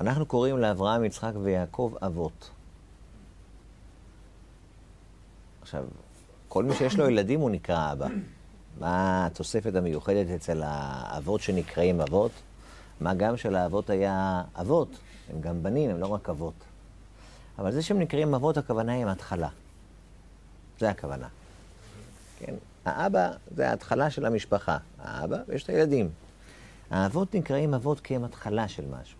אנחנו קוראים לאברהם, יצחק ויעקב אבות. עכשיו, כל מי שיש לו ילדים הוא נקרא אבא. מה התוספת המיוחדת אצל האבות שנקראים אבות? מה גם שלאבות היה אבות, הם גם בנים, הם לא רק אבות. אבל זה שהם נקראים אבות, הכוונה היא עם התחלה. זה הכוונה. כן? האבא זה ההתחלה של המשפחה. האבא ויש את הילדים. האבות נקראים אבות כי הם התחלה של משהו.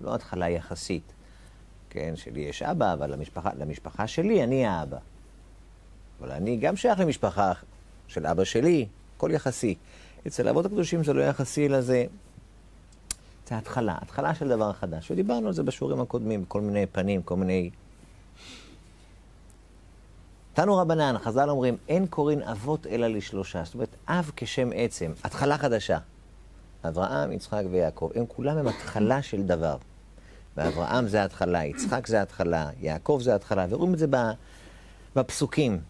לא התחלה יחסית. כן, שלי יש אבא, אבל למשפחה, למשפחה שלי אני האבא. אבל אני גם שייך למשפחה של אבא שלי, הכל יחסי. אצל האבות הקדושים זה לא יחסי, אלא זה... זה התחלה, התחלה של דבר חדש. ודיברנו על זה בשיעורים הקודמים, כל מיני פנים, כל מיני... תנו רבנן, חז"ל אומרים, אין קוראים אבות אלא לשלושה. זאת אומרת, אב כשם עצם, התחלה חדשה. אברהם, יצחק ויעקב, הם כולם הם התחלה של דבר. ואברהם זה ההתחלה, יצחק זה ההתחלה, יעקב זה ההתחלה, ורואים את זה בפסוקים.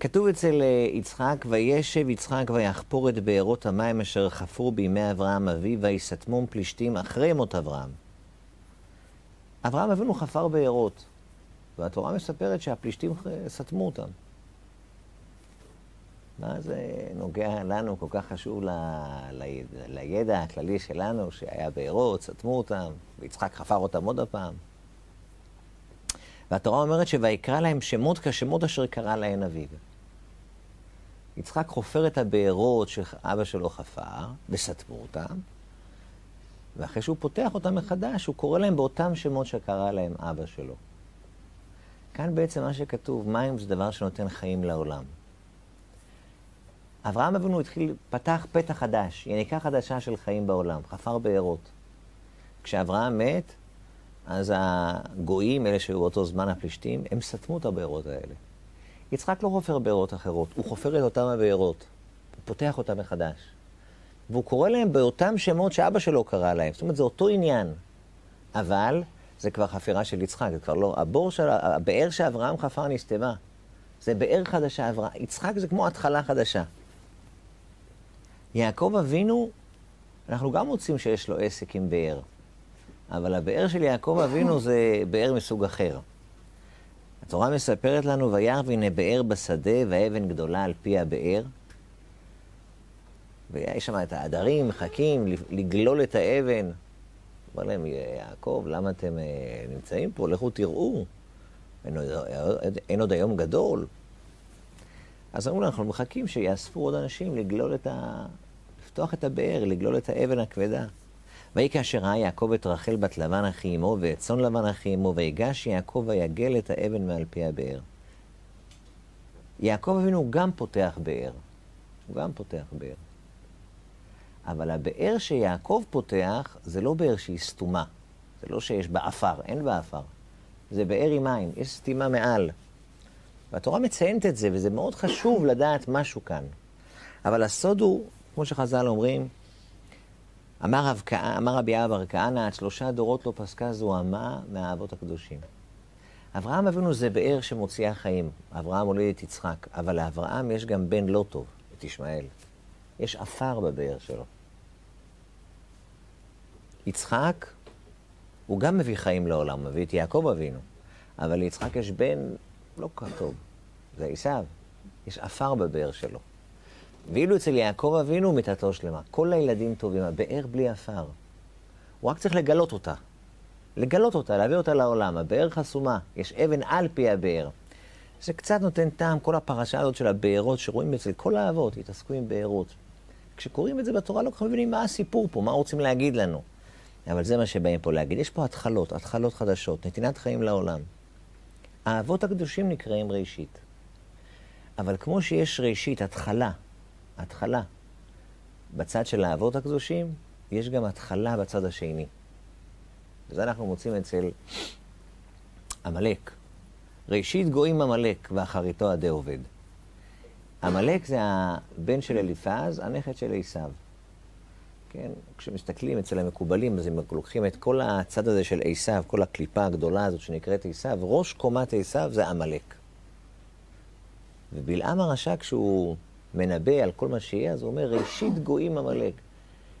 כתוב אצל אה, יצחק, וישב יצחק ויחפור את בארות המים אשר חפרו בימי אברהם אביו, ויסתמום פלישתים אחרי מות אברהם. אברהם אבינו חפר בארות, והתורה מספרת שהפלישתים סתמו אותם. מה זה נוגע לנו, כל כך חשוב ל, ל, לידע הכללי שלנו, שהיה בארות, סתמו אותם, ויצחק חפר אותם עוד הפעם. והתורה אומרת שויקרא להם שמות כשמות אשר קרא להן אביו. יצחק חופר את הבארות שאבא שלו חפר, וסתמו אותם, ואחרי שהוא פותח אותם מחדש, הוא קורא להם באותם שמות שקרא להם אבא שלו. כאן בעצם מה שכתוב, מים זה דבר שנותן חיים לעולם. אברהם אבינו התחיל, פתח פתח חדש, יניקה חדשה של חיים בעולם, חפר בארות. כשאברהם מת, אז הגויים, אלה שהיו באותו זמן הפלישתים, הם סתמו את הבארות האלה. יצחק לא חופר בארות אחרות, הוא חופר את אותם הבארות. הוא פותח אותם מחדש. והוא קורא להם באותם שמות שאבא שלו קרא להם. זאת אומרת, זה אותו עניין. אבל זה כבר חפירה של יצחק, זה כבר לא... הבור של... הבאר שאברהם חפר נסתמה. זה באר חדשה. אברהם... יצחק זה כמו התחלה חדשה. יעקב אבינו, אנחנו גם מוצאים שיש לו עסק עם באר. אבל הבאר של יעקב אבינו זה באר מסוג אחר. התורה מספרת לנו, וירא והנה באר בשדה, ואבן גדולה על פי הבאר. ויש שם את העדרים, מחכים לגלול את האבן. אומר להם, יעקב, למה אתם אה, נמצאים פה? לכו תראו. אין עוד, אין עוד היום גדול. אז אמרו לנו, אנחנו מחכים שיאספו עוד אנשים לגלול את ה... לפתוח את הבאר, לגלול את האבן הכבדה. ויהי כאשר ראה יעקב את רחל בת לבן אחי אמו, ואת צאן לבן אחי אמו, ויגש יעקב ויגל את האבן מעל פי הבאר. יעקב אבינו גם פותח באר. הוא גם פותח באר. אבל הבאר שיעקב פותח, זה לא באר שהיא סתומה. זה לא שיש בה עפר, אין בה עפר. זה באר עם מים, יש סתימה מעל. והתורה מציינת את זה, וזה מאוד חשוב לדעת משהו כאן. אבל הסוד הוא, כמו שחז"ל אומרים, אמר, רב, אמר רבי אבר כהנא, עד שלושה דורות לא פסקה זוהמה מהאבות הקדושים. אברהם אבינו זה באר שמוציאה חיים. אברהם הוליד את יצחק, אבל לאברהם יש גם בן לא טוב, את ישמעאל. יש עפר בבאר שלו. יצחק, הוא גם מביא חיים לעולם, מביא את יעקב אבינו. אבל ליצחק יש בן לא כל טוב, זה עשיו. יש עפר בבאר שלו. ואילו אצל יעקב אבינו מיתתו שלמה. כל הילדים טובים, הבאר בלי עפר. הוא רק צריך לגלות אותה. לגלות אותה, להביא אותה לעולם. הבאר חסומה, יש אבן על פי הבאר. זה קצת נותן טעם, כל הפרשה הזאת של הבארות שרואים אצל כל האבות, התעסקו עם בארות. כשקוראים את זה בתורה לא כל כך מבינים מה הסיפור פה, מה רוצים להגיד לנו. אבל זה מה שבאים פה להגיד. יש פה התחלות, התחלות חדשות, נתינת חיים לעולם. האבות הקדושים נקראים ראשית. אבל כמו שיש ראשית, התחלה, התחלה. בצד של האבות הקדושים, יש גם התחלה בצד השני. וזה אנחנו מוצאים אצל עמלק. ראשית גויים עמלק ואחריתו עדי עובד. עמלק זה הבן של אליפז, הנכד של עשיו. כן, כשמסתכלים אצל המקובלים, אז הם לוקחים את כל הצד הזה של עשיו, כל הקליפה הגדולה הזאת שנקראת עשיו, ראש קומת עשיו זה עמלק. ובלעם הרשע, כשהוא מנבא על כל מה שיהיה, אז הוא אומר, ראשית גויים עמלק.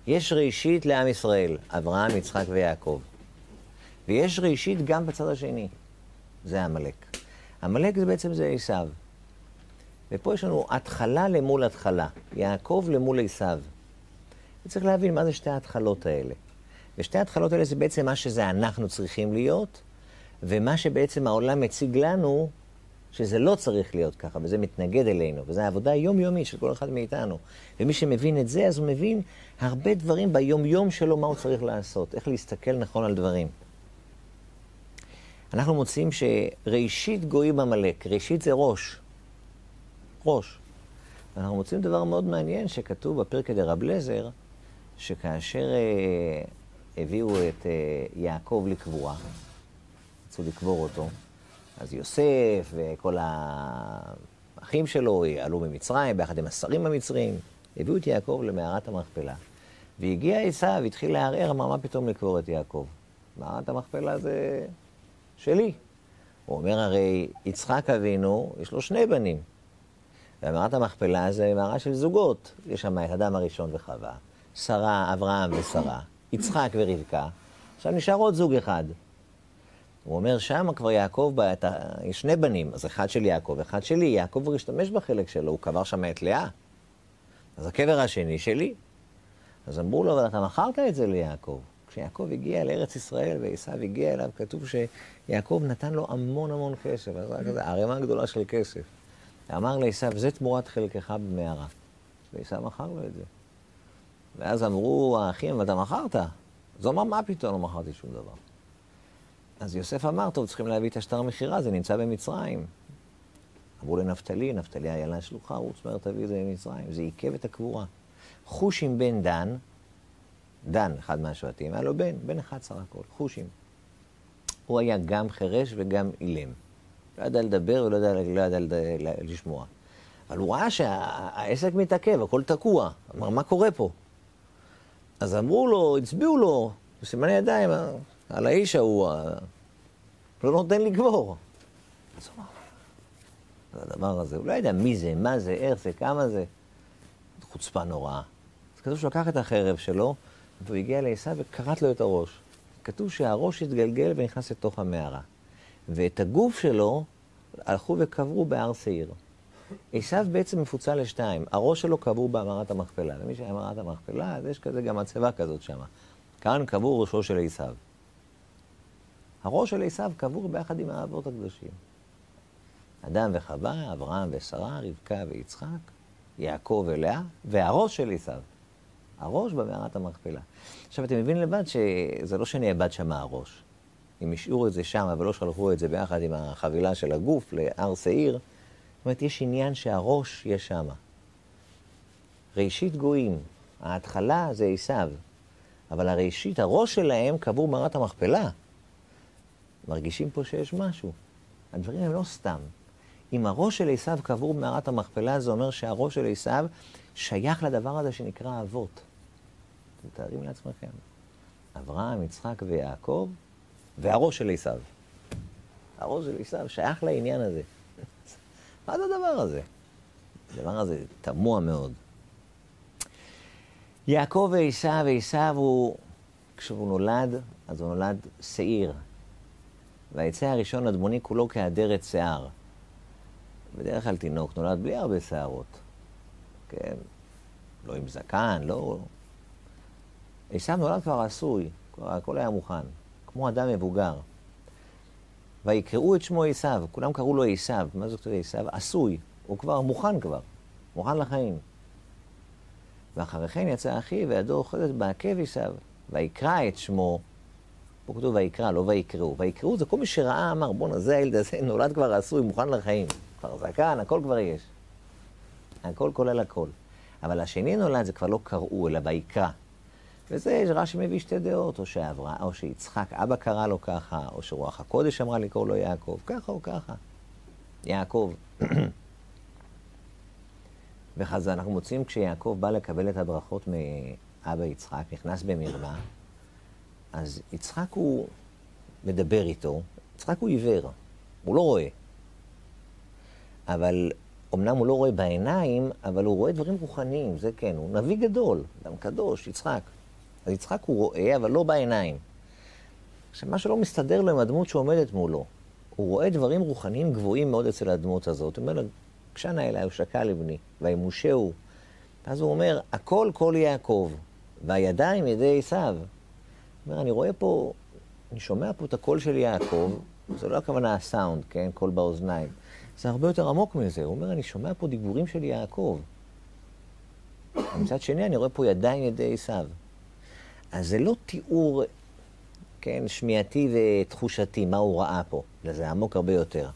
יש ראשית לעם ישראל, אברהם, יצחק ויעקב. ויש ראשית גם בצד השני, זה עמלק. עמלק זה בעצם זה עשיו. ופה יש לנו התחלה למול התחלה, יעקב למול עשיו. וצריך להבין מה זה שתי ההתחלות האלה. ושתי ההתחלות האלה זה בעצם מה שזה אנחנו צריכים להיות, ומה שבעצם העולם מציג לנו, שזה לא צריך להיות ככה, וזה מתנגד אלינו, וזו העבודה היומיומית של כל אחד מאיתנו. ומי שמבין את זה, אז הוא מבין הרבה דברים ביומיום שלו, מה הוא צריך לעשות, איך להסתכל נכון על דברים. אנחנו מוצאים שראשית גויים עמלק, ראשית זה ראש. ראש. אנחנו מוצאים דבר מאוד מעניין שכתוב בפרקי דרב לזר, שכאשר אה, הביאו את אה, יעקב לקבורה, רצו לקבור אותו, אז יוסף וכל האחים שלו עלו ממצרים, ביחד עם השרים המצרים, הביאו את יעקב למערת המכפלה. והגיע עשיו, התחיל לערער, אמר, מה פתאום לקבור את יעקב? מערת המכפלה זה שלי. הוא אומר, הרי יצחק אבינו, יש לו שני בנים. ומערת המכפלה זה מערה של זוגות. יש שם את אדם הראשון וחווה, שרה, אברהם ושרה, יצחק ורבקה. עכשיו נשאר עוד זוג אחד. הוא אומר, שם כבר יעקב, יש שני בנים, אז אחד של יעקב, אחד שלי. יעקב כבר השתמש בחלק שלו, הוא קבר שם את לאה. אז הקבר השני שלי. אז אמרו לו, אבל אתה מכרת את זה ליעקב. כשיעקב הגיע לארץ ישראל ועשו הגיע אליו, כתוב שיעקב נתן לו המון המון כסף, אז רק ערימה גדולה של כסף. אמר לעשו, זה תמורת חלקך במערה. ועשו מכר לו את זה. ואז אמרו האחים, ואתה מכרת? אז הוא אמר, מה פתאום לא מכרתי שום דבר? אז יוסף אמר, טוב, צריכים להביא את השטר מכירה, זה נמצא במצרים. אמרו לנפתלי, נפתלי היה לה שלוחה, הוא אומר, תביא את זה ממצרים. זה עיכב את הקבורה. חושים בן דן, דן, אחד מהשבטים, היה לו בן, בן אחד סך הכל, חושים. הוא היה גם חירש וגם אילם. לא ידע לדבר ולא ידע, לא ידע לשמוע. אבל הוא ראה שהעסק מתעכב, הכל תקוע. אמר, מה קורה פה? אז אמרו לו, הצביעו לו, בסימני ידיים, על האיש ההוא, לא נותן לגבור. אז הוא אמר, הדבר הזה, הוא לא ידע מי זה, מה זה, איך זה, כמה זה. חוצפה נוראה. אז כתוב שהוא לקח את החרב שלו, והוא הגיע לעשו וכרת לו את הראש. כתוב שהראש התגלגל ונכנס לתוך המערה. ואת הגוף שלו הלכו וקברו בהר שעיר. עשו בעצם מפוצל לשתיים. הראש שלו קבור במערת המכפלה. ומי שהיה במערת המכפלה, אז יש כזה גם מצבה כזאת שם. כאן קבור ראשו של עשו. הראש של עשו קבור ביחד עם האבות הקדושים. אדם וחווה, אברהם ושרה, רבקה ויצחק, יעקב ולאה, והראש של עשו. הראש במערת המכפלה. עכשיו, אתם מבינים לבד שזה לא שנאבד שם הראש. אם השאירו את זה שם ולא שלחו את זה ביחד עם החבילה של הגוף להר שעיר, זאת אומרת, יש עניין שהראש יהיה שם. ראשית גויים, ההתחלה זה עשיו, אבל הראשית, הראש שלהם קבור מערת המכפלה. מרגישים פה שיש משהו. הדברים הם לא סתם. אם הראש של עשיו קבור במערת המכפלה, זה אומר שהראש של עשיו שייך לדבר הזה שנקרא אבות. אתם מתארים לעצמכם. אברהם, יצחק ויעקב, והראש של עשיו. הראש של עשיו שייך לעניין הזה. מה זה הדבר הזה? הדבר הזה תמוה מאוד. יעקב ועשיו, ועשיו הוא, כשהוא נולד, אז הוא נולד שעיר. והעצה הראשון אדמוני כולו כהדרת שיער. בדרך כלל תינוק נולד בלי הרבה שערות. כן? לא עם זקן, לא... עשיו נולד כבר עשוי, כבר הכל היה מוכן, כמו אדם מבוגר. ויקראו את שמו עשיו, כולם קראו לו עשיו, מה זאת אומרת עשיו? עשוי, הוא כבר מוכן כבר, מוכן לחיים. ואחרי כן יצא אחי וידו אוחזת בעקב עשיו, ויקרא את שמו, פה כתוב ויקרא, לא ויקראו. ויקראו זה כל מי שראה אמר, בואנה, זה הילד הזה נולד כבר עשוי, מוכן לחיים. כבר זקן, הכל כבר יש. הכל כולל הכל. אבל השני נולד זה כבר לא קראו, אלא ויקרא. וזה רש"י מביא שתי דעות, או שאברהם, או שיצחק, אבא קרא לו ככה, או שרוח הקודש אמרה לקרוא לו יעקב, ככה או ככה. יעקב. וחזר, אנחנו מוצאים כשיעקב בא לקבל את הברכות מאבא יצחק, נכנס במרמה, אז יצחק הוא מדבר איתו, יצחק הוא עיוור, הוא לא רואה. אבל אמנם הוא לא רואה בעיניים, אבל הוא רואה דברים רוחניים, זה כן, הוא נביא גדול, אדם קדוש, יצחק. אז יצחק הוא רואה, אבל לא בעיניים. עכשיו, מה שלא מסתדר לו עם הדמות שעומדת מולו, הוא רואה דברים רוחניים גבוהים מאוד אצל הדמות הזאת. הוא אומר לו, קשנה אליי, הוא שקע לבני, וימושהו. ואז הוא אומר, הכל כל יעקב, והידיים ידי עשיו. אומר, אני רואה פה, אני שומע פה את הקול של יעקב, זה לא הכוונה הסאונד, כן? קול באוזניים. זה הרבה יותר עמוק מזה. הוא אומר, אני שומע פה דיבורים של יעקב. ומצד שני, אני רואה פה ידיים ידי עשיו. אז זה לא תיאור, כן, שמיעתי ותחושתי, מה הוא ראה פה, אלא זה עמוק הרבה יותר.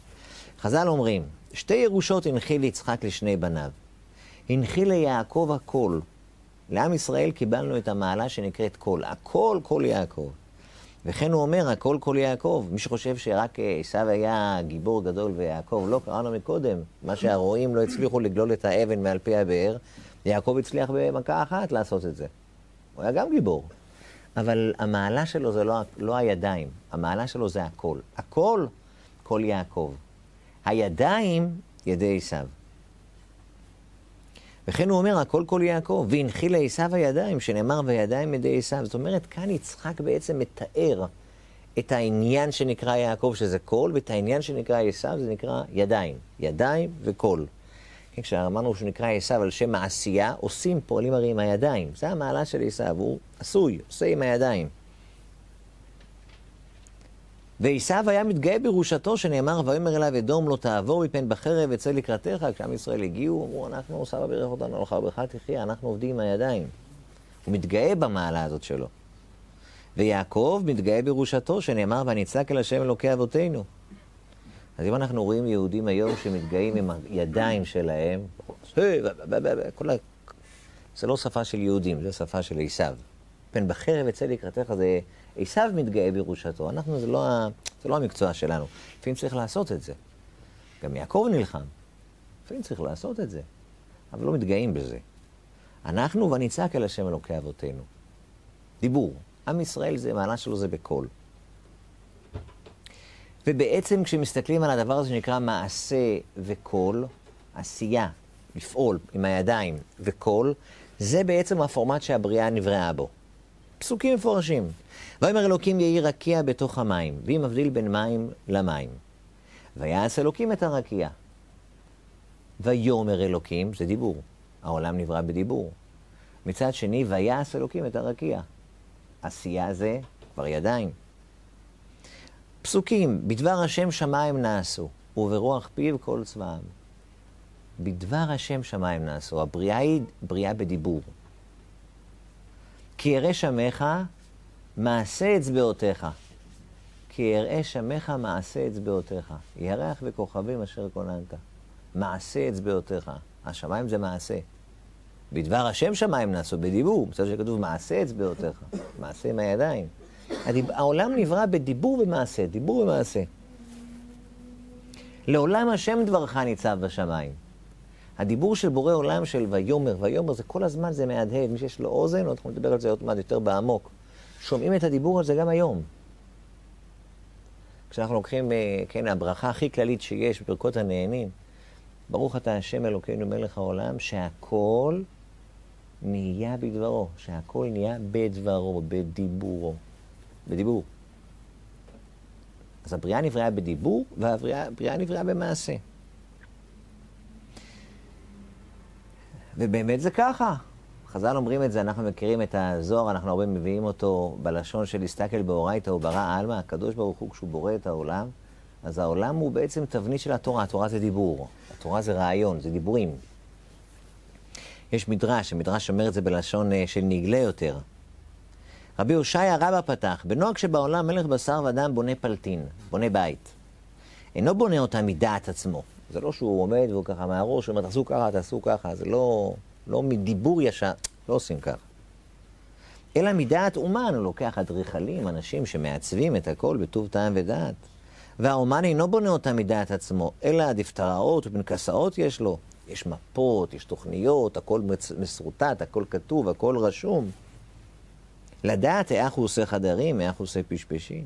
חז"ל אומרים, שתי ירושות הנחיל יצחק לשני בניו. הנחיל ליעקב הקול. לעם ישראל קיבלנו את המעלה שנקראת קול. הקול קול יעקב. וכן הוא אומר, הקול קול יעקב. מי שחושב שרק עשיו היה גיבור גדול ויעקב, לא, קראנו מקודם, מה שהרועים לא הצליחו לגלול את האבן מעל פי הבאר, יעקב הצליח במכה אחת לעשות את זה. הוא היה גם גיבור. אבל המעלה שלו זה לא, לא הידיים, המעלה שלו זה הקול. הקול, קול יעקב. הידיים, ידי עשיו. וכן הוא אומר, הקול קול יעקב, והנחיל לעשו הידיים, שנאמר והידיים ידי עשיו. זאת אומרת, כאן יצחק בעצם מתאר את העניין שנקרא יעקב, שזה קול, ואת העניין שנקרא עשיו, זה נקרא ידיים. ידיים וקול. כן, כשאמרנו שהוא נקרא עשיו על שם העשייה, עושים, פועלים הרי עם הידיים. זה המעלה של עשיו, הוא עשוי, עושה עם הידיים. ועשיו היה מתגאה ברושתו, שנאמר, ויאמר אליו אדום לא תעבור מפן בחרב אצא לקראתך. כשעם ישראל הגיעו, אמרו, אנחנו, סבא בירך אותנו על חברך תחיה, אנחנו עובדים עם הידיים. הוא מתגאה במעלה הזאת שלו. ויעקב מתגאה ברושתו, שנאמר, ונצעק אל השם אלוקי אבותינו. אז אם אנחנו רואים יהודים היום שמתגאים עם הידיים שלהם, זה לא שפה של יהודים, זה שפה של עשיו. פן בחרב אצא לקראתך זה עשיו מתגאה בירושתו. אנחנו, זה לא, זה לא המקצוע שלנו. לפעמים צריך לעשות את זה. גם יעקב נלחם. לפעמים צריך לעשות את זה. אבל לא מתגאים בזה. אנחנו ונצעק אל השם אלוקי אבותינו. דיבור. עם ישראל, זה, מעלה שלו זה בקול. ובעצם כשמסתכלים על הדבר הזה שנקרא מעשה וקול, עשייה, לפעול עם הידיים וקול, זה בעצם הפורמט שהבריאה נבראה בו. פסוקים מפורשים. ויאמר אלוקים יהי רקיע בתוך המים, והיא מבדיל בין מים למים. ויעש אלוקים את הרקיע. ויאמר אלוקים, זה דיבור. העולם נברא בדיבור. מצד שני, ויעש אלוקים את הרקיע. עשייה זה כבר ידיים. פסוקים, בדבר השם שמיים נעשו, וברוח פיו כל צבאם. בדבר השם שמיים נעשו. הבריאה היא בריאה בדיבור. כי ירא שמך מעשה אצבעותיך. כי יראה שמך מעשה אצבעותיך. ירח וכוכבים אשר כוננת. מעשה אצבעותיך. השמיים זה מעשה. בדבר השם שמיים נעשו, בדיבור. מצד שכתוב מעשה אצבעותיך. מעשה עם הידיים. הדיב... העולם נברא בדיבור ומעשה, דיבור ומעשה. לעולם השם דברך ניצב בשמיים. הדיבור של בורא עולם של ויאמר, ויאמר זה כל הזמן זה מהדהד, מי שיש לו אוזן, אנחנו נדבר על זה עוד מעט יותר בעמוק. שומעים את הדיבור הזה גם היום. כשאנחנו לוקחים, אה, כן, הברכה הכי כללית שיש בברכות הנהנים, ברוך אתה השם אלוקינו מלך העולם, שהכל נהיה בדברו, שהכל נהיה בדברו, בדיבורו, בדיבור. אז הבריאה נבראה בדיבור, והבריאה נבראה במעשה. ובאמת זה ככה. חז"ל אומרים את זה, אנחנו מכירים את הזוהר, אנחנו הרבה מביאים אותו בלשון של הסתכל באורייתא וברא עלמא, הקדוש ברוך הוא כשהוא בורא את העולם, אז העולם הוא בעצם תבנית של התורה, התורה זה דיבור, התורה זה רעיון, זה דיבורים. יש מדרש, המדרש אומר את זה בלשון אה, של נגלה יותר. רבי הושעיה רבא פתח, בנוהג שבעולם מלך בשר ודם בונה פלטין, בונה בית. אינו בונה אותה מדעת עצמו. זה לא שהוא עומד והוא ככה מהראש, הוא אומר, תעשו ככה, תעשו ככה, זה לא... לא מדיבור ישר, לא עושים ככה. אלא מדעת אומן, הוא לוקח אדריכלים, אנשים שמעצבים את הכל בטוב טעם ודעת. והאומן אינו בונה אותה מדעת עצמו, אלא דפתראות ופנקסאות יש לו. יש מפות, יש תוכניות, הכל מסרוטט, הכל כתוב, הכל רשום. לדעת איך הוא עושה חדרים, איך הוא עושה פשפשים.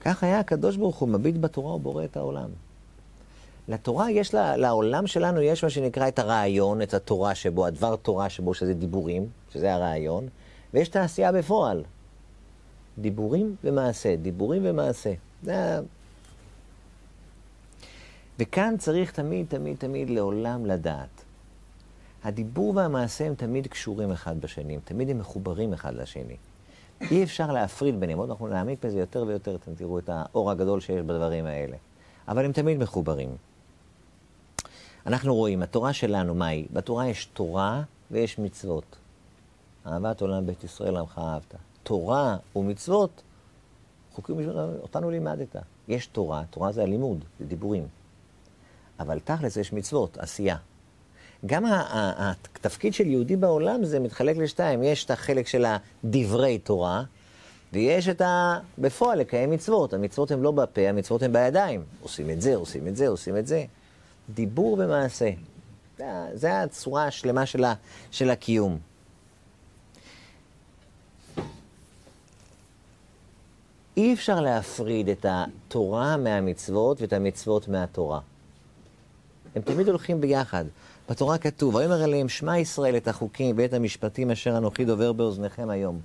כך היה הקדוש ברוך הוא מביט בתורה ובורא את העולם. לתורה יש, לה, לעולם שלנו יש מה שנקרא את הרעיון, את התורה שבו, הדבר תורה שבו, שזה דיבורים, שזה הרעיון, ויש את העשייה בפועל. דיבורים ומעשה, דיבורים ומעשה. זה... וכאן צריך תמיד, תמיד, תמיד לעולם לדעת. הדיבור והמעשה הם תמיד קשורים אחד בשני, הם תמיד הם מחוברים אחד לשני. אי אפשר להפריד ביניהם, עוד אנחנו נעמיק בזה יותר ויותר, אתם תראו את האור הגדול שיש בדברים האלה. אבל הם תמיד מחוברים. אנחנו רואים, התורה שלנו, מה היא? בתורה יש תורה ויש מצוות. אהבת עולם בית ישראל עמך אהבת. תורה ומצוות, חוקים אותנו לימדת. יש תורה, תורה זה הלימוד, זה דיבורים. אבל תכלס יש מצוות, עשייה. גם התפקיד של יהודי בעולם זה מתחלק לשתיים. יש את החלק של הדברי תורה, ויש את ה... בפועל לקיים מצוות. המצוות הן לא בפה, המצוות הן בידיים. עושים את זה, עושים את זה, עושים את זה. דיבור ומעשה. זו הצורה השלמה של, ה... של הקיום. אי אפשר להפריד את התורה מהמצוות ואת המצוות מהתורה. הם תמיד הולכים ביחד. בתורה כתוב, ויאמר אליהם, שמע ישראל את החוקים ואת המשפטים אשר אנוכי דובר באוזניכם היום.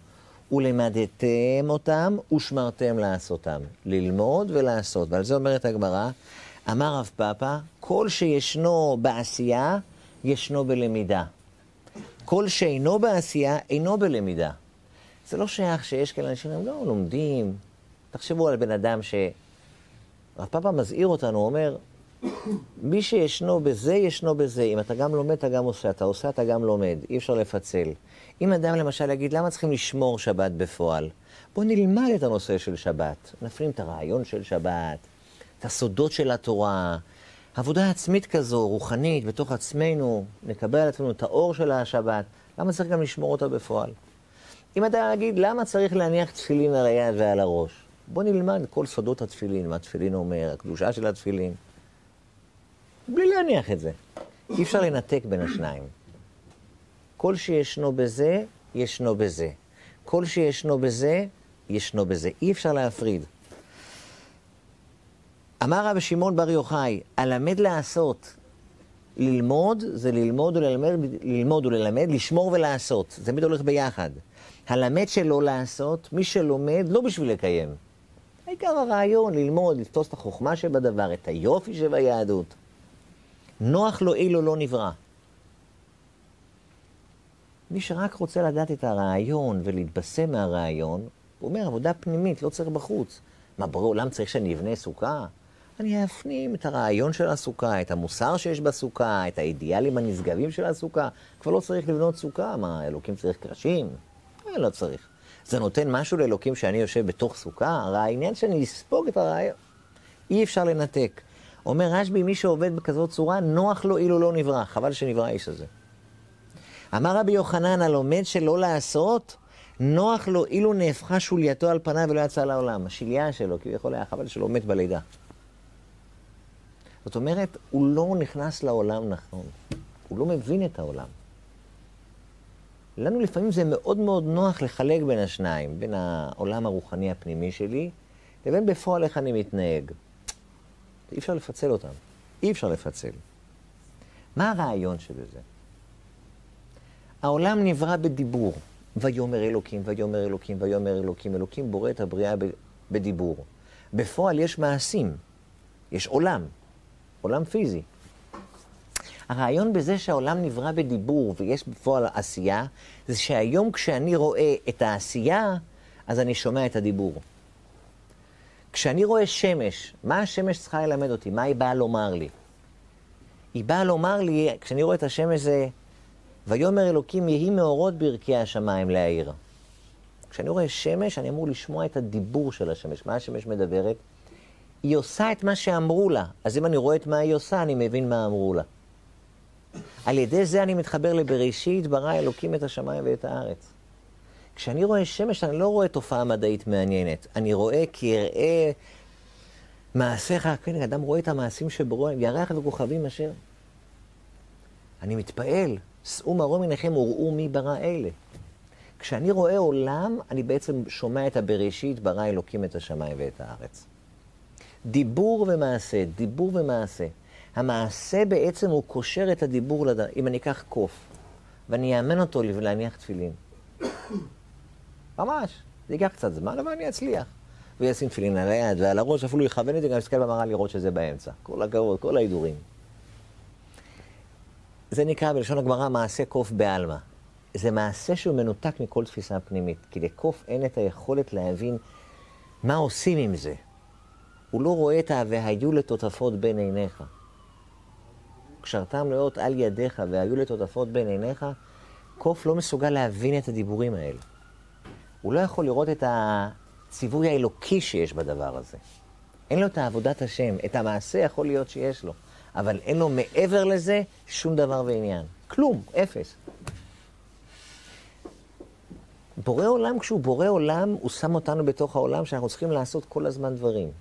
ולמדתם אותם ושמרתם לעשותם. ללמוד ולעשות. ועל זה אומרת הגמרא, אמר רב פאפא, כל שישנו בעשייה, ישנו בלמידה. כל שאינו בעשייה, אינו בלמידה. זה לא שייך שיש כאלה אנשים, הם לא לומדים. תחשבו על בן אדם ש... רב פאפא מזהיר אותנו, הוא אומר, מי שישנו בזה, ישנו בזה. אם אתה גם לומד, אתה גם עושה. אתה עושה, אתה גם לומד. אי אפשר לפצל. אם אדם למשל יגיד, למה צריכים לשמור שבת בפועל? בואו נלמד את הנושא של שבת. נפנים את הרעיון של שבת, את הסודות של התורה, עבודה עצמית כזו, רוחנית, בתוך עצמנו, נקבל על עצמנו את האור של השבת. למה צריך גם לשמור אותה בפועל? אם אתה יגיד, למה צריך להניח תפילין על היד ועל הראש? בוא נלמד כל סודות התפילין, מה התפילין אומר, הקדושה של התפילין. בלי להניח את זה. אי אפשר לנתק בין השניים. כל שישנו בזה, ישנו בזה. כל שישנו בזה, ישנו בזה. אי אפשר להפריד. אמר רבי שמעון בר יוחאי, הלמד לעשות. ללמוד זה ללמוד וללמד, ללמוד וללמד, לשמור ולעשות. זה תמיד הולך ביחד. הלמד שלא לעשות, מי שלומד, לא בשביל לקיים. העיקר הרעיון, ללמוד, לתפוס את החוכמה שבדבר, את היופי שביהדות. נוח לו אילו לא נברא. מי שרק רוצה לדעת את הרעיון ולהתבשם מהרעיון, הוא אומר, עבודה פנימית, לא צריך בחוץ. מה, בורא עולם צריך שאני אבנה סוכה? אני אפנים את הרעיון של הסוכה, את המוסר שיש בסוכה, את האידיאלים הנשגבים של הסוכה. כבר לא צריך לבנות סוכה, מה, אלוקים צריך קרשים? אה, לא צריך. זה נותן משהו לאלוקים שאני יושב בתוך סוכה? הרי העניין שאני אספוג את הרעיון. אי אפשר לנתק. אומר רשב"י, מי שעובד בכזאת צורה, נוח לו אילו לא נברא. חבל שנברא האיש הזה. אמר רבי יוחנן, הלומד שלא לעשות, נוח לו אילו נהפכה שולייתו על פניו ולא יצא לעולם. השלייה שלו, כביכול היה חבל שלא מת בלידה. זאת אומרת, הוא לא נכנס לעולם נכון. הוא לא מבין את העולם. לנו לפעמים זה מאוד מאוד נוח לחלק בין השניים, בין העולם הרוחני הפנימי שלי, לבין בפועל איך אני מתנהג. אי אפשר לפצל אותם. אי אפשר לפצל. מה הרעיון שבזה? העולם נברא בדיבור. ויאמר אלוקים, ויאמר אלוקים, ויאמר אלוקים. אלוקים בורא את הבריאה בדיבור. בפועל יש מעשים. יש עולם. עולם פיזי. הרעיון בזה שהעולם נברא בדיבור ויש בפועל עשייה, זה שהיום כשאני רואה את העשייה, אז אני שומע את הדיבור. כשאני רואה שמש, מה השמש צריכה ללמד אותי? מה היא באה לומר לי? היא באה לומר לי, כשאני רואה את השמש זה, ויאמר אלוקים יהי מאורות ברכי השמיים להעיר. כשאני רואה שמש, אני אמור לשמוע את הדיבור של השמש. מה השמש מדברת? היא עושה את מה שאמרו לה. אז אם אני רואה את מה היא עושה, אני מבין מה אמרו לה. על ידי זה אני מתחבר לבראשית, ברא אלוקים את השמיים ואת הארץ. כשאני רואה שמש, אני לא רואה תופעה מדעית מעניינת. אני רואה כי אראה מעשיך, כן, אדם רואה את המעשים שברו, ירח וכוכבים אשר. אני מתפעל, שאו מרום עיניכם וראו מי ברא אלה. כשאני רואה עולם, אני בעצם שומע את הבראשית, ברא אלוקים את השמיים ואת הארץ. דיבור ומעשה, דיבור ומעשה. המעשה בעצם הוא קושר את הדיבור לד... אם אני אקח קוף, ואני אאמן אותו להניח תפילין. ממש. זה ייקח קצת זמן, אבל אני אצליח. הוא ישים תפילין על היד ועל הראש, אפילו יכוון את זה, גם יסתכל במראה לראות שזה באמצע. כל הכבוד, כל ההידורים. זה נקרא בלשון הגמרא מעשה קוף בעלמא. זה מעשה שהוא מנותק מכל תפיסה פנימית, כי לקוף אין את היכולת להבין מה עושים עם זה. הוא לא רואה את ה"והיו לטוטפות בין עיניך". קשרתם לאות על ידיך והיו לטוטפות בין עיניך, קוף לא מסוגל להבין את הדיבורים האלה. הוא לא יכול לראות את הציווי האלוקי שיש בדבר הזה. אין לו את עבודת השם, את המעשה יכול להיות שיש לו, אבל אין לו מעבר לזה שום דבר ועניין. כלום, אפס. בורא עולם, כשהוא בורא עולם, הוא שם אותנו בתוך העולם שאנחנו צריכים לעשות כל הזמן דברים.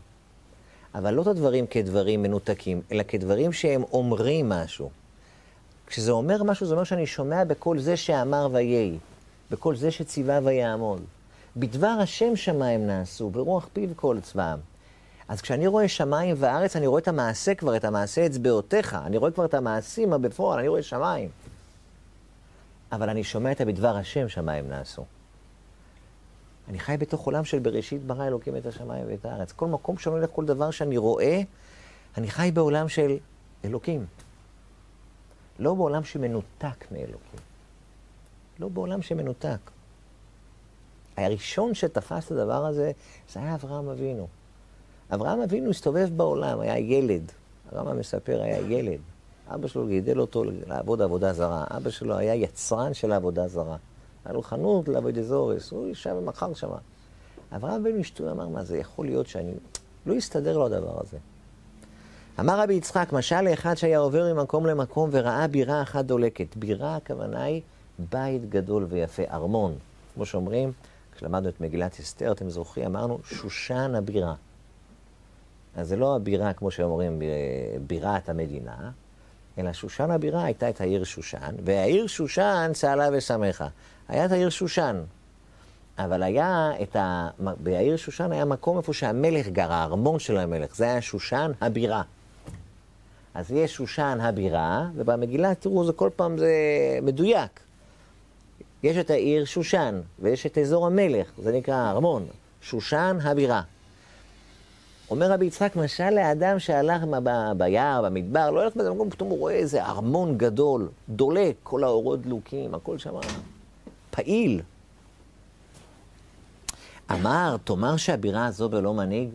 אבל לא את הדברים כדברים מנותקים, אלא כדברים שהם אומרים משהו. כשזה אומר משהו, זה אומר שאני שומע בכל זה שאמר ויהי, בכל זה שציווה ויעמוד. בדבר השם שמיים נעשו, ברוח פיו כל צבאם. אז כשאני רואה שמיים וארץ, אני רואה את המעשה כבר, את המעשה אצבעותיך. אני רואה כבר את המעשים הבפועל, אני רואה שמיים. אבל אני שומע את הבדבר השם שמיים נעשו. אני חי בתוך עולם של בראשית ברא אלוקים את השמיים ואת הארץ. כל מקום שאני הולך, כל דבר שאני רואה, אני חי בעולם של אלוקים. לא בעולם שמנותק מאלוקים. לא בעולם שמנותק. הראשון שתפס את הדבר הזה, זה היה אברהם אבינו. אברהם אבינו הסתובב בעולם, היה ילד. הרמב"ם מספר, היה ילד. אבא שלו גידל אותו לעבוד עבודה זרה. אבא שלו היה יצרן של עבודה זרה. היה לו חנות לעבוד אזורס, הוא ישב ומכר שם. אברהם אבינו אשתו אמר, מה זה יכול להיות שאני... לא יסתדר לו הדבר הזה. אמר רבי יצחק, משל לאחד שהיה עובר ממקום למקום וראה בירה אחת דולקת. בירה, הכוונה היא בית גדול ויפה, ארמון. כמו שאומרים, כשלמדנו את מגילת אסתר, אתם זוכרים, אמרנו שושן הבירה. אז זה לא הבירה, כמו שאומרים, בירת המדינה, אלא שושן הבירה הייתה את העיר שושן, והעיר שושן צהלה ושמחה. היה את העיר שושן. אבל היה את ה... בעיר שושן היה מקום איפה שהמלך גר, הארמון של המלך. זה היה שושן הבירה. אז יש שושן הבירה, ובמגילה, תראו, זה כל פעם זה מדויק. יש את העיר שושן, ויש את אזור המלך, זה נקרא הארמון. שושן הבירה. אומר רבי יצחק, משל לאדם שהלך ב- ביער, במדבר, לא הולך באיזה מקום, פתאום הוא רואה איזה ארמון גדול, דולק, כל האורות דלוקים, הכל שם פעיל. אמר, תאמר שהבירה הזו בלא מנהיג,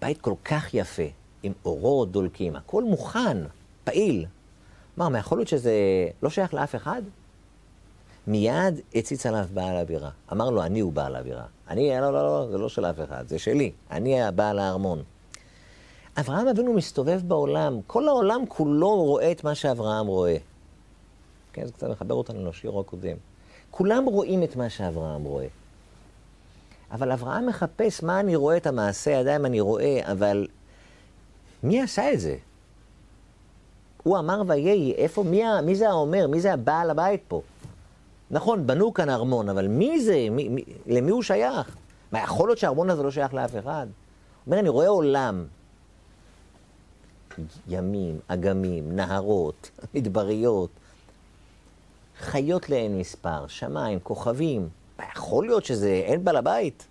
בית כל כך יפה, עם אורות דולקים, הכל מוכן, פעיל. אמר, מה יכול להיות שזה לא שייך לאף אחד? מיד הציץ עליו בעל הבירה. אמר לו, אני הוא בעל הבירה. אני, לא, לא, לא, זה לא של אף אחד, זה שלי. אני הבעל הארמון. אברהם אבינו מסתובב בעולם, כל העולם כולו רואה את מה שאברהם רואה. כן, זה קצת מחבר אותנו לשיר הקודם. כולם רואים את מה שאברהם רואה. אבל אברהם מחפש מה אני רואה, את המעשה ידיים אני רואה, אבל מי עשה את זה? הוא אמר ויהי, איפה, מי, מי זה האומר? מי זה הבעל הבית פה? נכון, בנו כאן ארמון, אבל מי זה? מי, מי, למי הוא שייך? מה, יכול להיות שהארמון הזה לא שייך לאף אחד? הוא אומר, אני רואה עולם. ימים, אגמים, נהרות, מדבריות, חיות לאין מספר, שמיים, כוכבים. מה, יכול להיות שזה, אין בעל הבית?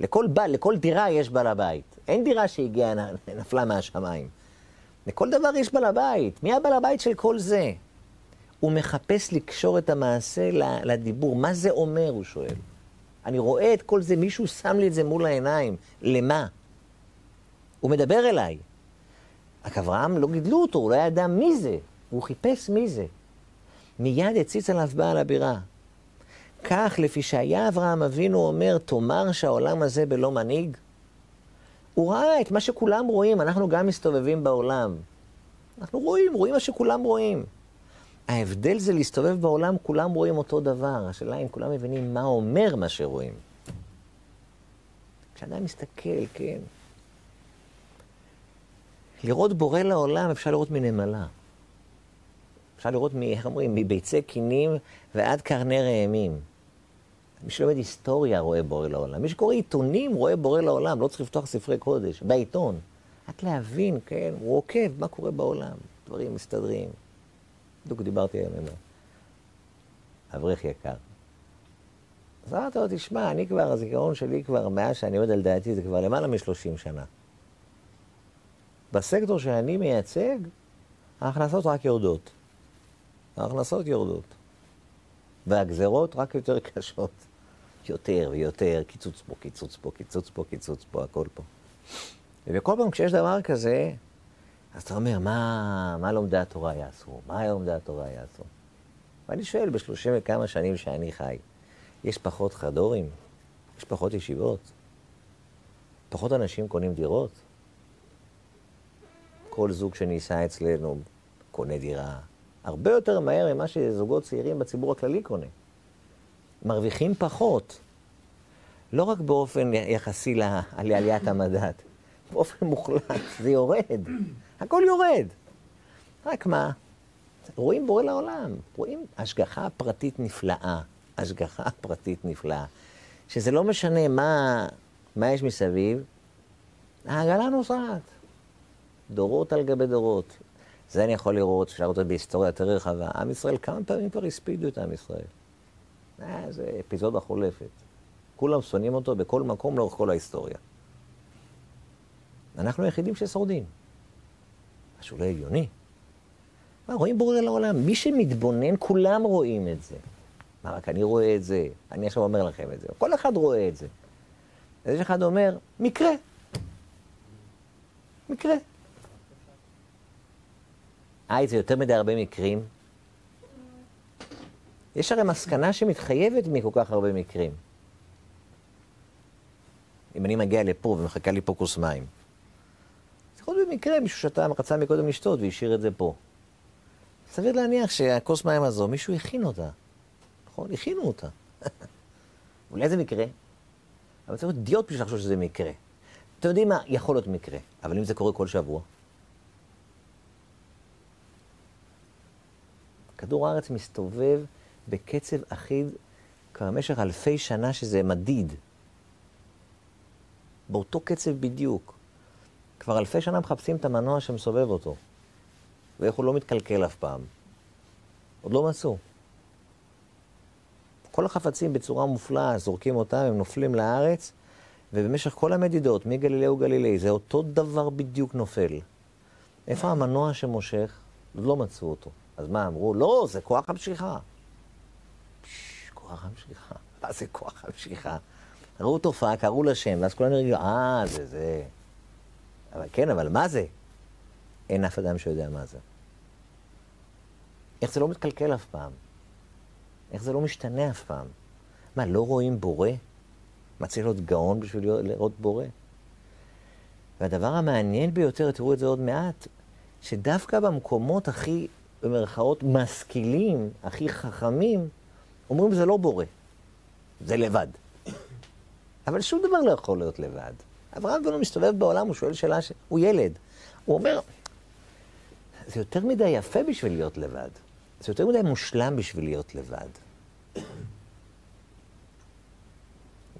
לכל, ב, לכל דירה יש בעל הבית. אין דירה שהגיעה, נפלה מהשמיים. לכל דבר יש בעל הבית. מי הבעל הבית של כל זה? הוא מחפש לקשור את המעשה לדיבור. מה זה אומר, הוא שואל. אני רואה את כל זה, מישהו שם לי את זה מול העיניים. למה? הוא מדבר אליי. רק אברהם לא גידלו אותו, הוא לא ידע מי זה. הוא חיפש מי זה. מיד הציץ עליו בעל הבירה. כך, לפי שהיה אברהם אבינו אומר, תאמר שהעולם הזה בלא מנהיג. הוא ראה את מה שכולם רואים, אנחנו גם מסתובבים בעולם. אנחנו רואים, רואים מה שכולם רואים. ההבדל זה להסתובב בעולם, כולם רואים אותו דבר. השאלה אם כולם מבינים מה אומר מה שרואים. כשאדם מסתכל, כן. לראות בורא לעולם אפשר לראות מנמלה. אפשר לראות, איך אומרים, מביצי קינים ועד קרני ראמים. מי שלומד היסטוריה רואה בורא לעולם. מי שקורא עיתונים רואה בורא לעולם, לא צריך לפתוח ספרי קודש, בעיתון. רק להבין, כן, הוא עוקב מה קורה בעולם. דברים מסתדרים. בדיוק דיברתי היום עם אברך יקר. אז אמרתי לו, תשמע, אני כבר, הזיכרון שלי כבר, מאז שאני עומד על דעתי, זה כבר למעלה מ-30 שנה. בסקטור שאני מייצג, ההכנסות רק יורדות. ההכנסות יורדות. והגזרות רק יותר קשות. יותר ויותר, קיצוץ פה, קיצוץ פה, קיצוץ פה, קיצוץ פה, הכל פה. וכל פעם כשיש דבר כזה, אז אתה אומר, מה, מה לומדי התורה יעשו? מה לומדי התורה יעשו? ואני שואל, בשלושים וכמה שנים שאני חי, יש פחות חדורים? יש פחות ישיבות? פחות אנשים קונים דירות? כל זוג שנישא אצלנו קונה דירה הרבה יותר מהר ממה שזוגות צעירים בציבור הכללי קונה. מרוויחים פחות. לא רק באופן יחסי לעליית המדד, באופן מוחלט, זה יורד. הכל יורד. רק מה? רואים בורא לעולם, רואים השגחה פרטית נפלאה, השגחה פרטית נפלאה, שזה לא משנה מה, מה יש מסביב, העגלה נוסעת. דורות על גבי דורות. זה אני יכול לראות, אפשר לראות בהיסטוריה יותר רחבה. עם ישראל, כמה פעמים כבר הספידו את עם ישראל? אה, זה אפיזודה חולפת. כולם שונאים אותו בכל מקום לאורך כל ההיסטוריה. אנחנו היחידים ששורדים. משהו לא הגיוני. מה, רואים בורא לעולם. מי שמתבונן, כולם רואים את זה. מה, רק אני רואה את זה? אני עכשיו אומר לכם את זה. כל אחד רואה את זה. אז יש אחד אומר, מקרה. מקרה. אה, זה יותר מדי הרבה מקרים. יש הרי מסקנה שמתחייבת מכל כך הרבה מקרים. אם אני מגיע לפה ומחכה לי פה כוס מים, יכול להיות במקרה מישהו שתה, רצה מקודם לשתות והשאיר את זה פה. סביר להניח שהכוס מים הזו, מישהו הכין אותה. נכון? הכינו אותה. אולי זה מקרה, אבל צריך להיות אידיוט בשביל לחשוב שזה מקרה. אתם יודעים מה? יכול להיות מקרה, אבל אם זה קורה כל שבוע, כדור הארץ מסתובב בקצב אחיד כבר במשך אלפי שנה שזה מדיד. באותו קצב בדיוק. כבר אלפי שנה מחפשים את המנוע שמסובב אותו, ואיך הוא לא מתקלקל אף פעם. עוד לא מצאו. כל החפצים בצורה מופלאה, זורקים אותם, הם נופלים לארץ, ובמשך כל המדידות, מגלילאו גלילי, זה אותו דבר בדיוק נופל. איפה המנוע שמושך? עוד לא מצאו אותו. אז מה אמרו? לא, זה כוח המשיכה. כוח המשיכה. מה זה כוח המשיכה? ראו תופעה, קראו לה שם, ואז כולנו יגידו, אה, זה זה. אבל כן, אבל מה זה? אין אף אדם שיודע מה זה. איך זה לא מתקלקל אף פעם? איך זה לא משתנה אף פעם? מה, לא רואים בורא? מה צריך להיות גאון בשביל לראות בורא? והדבר המעניין ביותר, תראו את זה עוד מעט, שדווקא במקומות הכי במרכאות, משכילים, הכי חכמים, אומרים זה לא בורא, זה לבד. אבל שום דבר לא יכול להיות לבד. אברהם אבינו מסתובב בעולם, הוא שואל שאלה, ש... הוא ילד. הוא אומר, זה יותר מדי יפה בשביל להיות לבד. זה יותר מדי מושלם בשביל להיות לבד.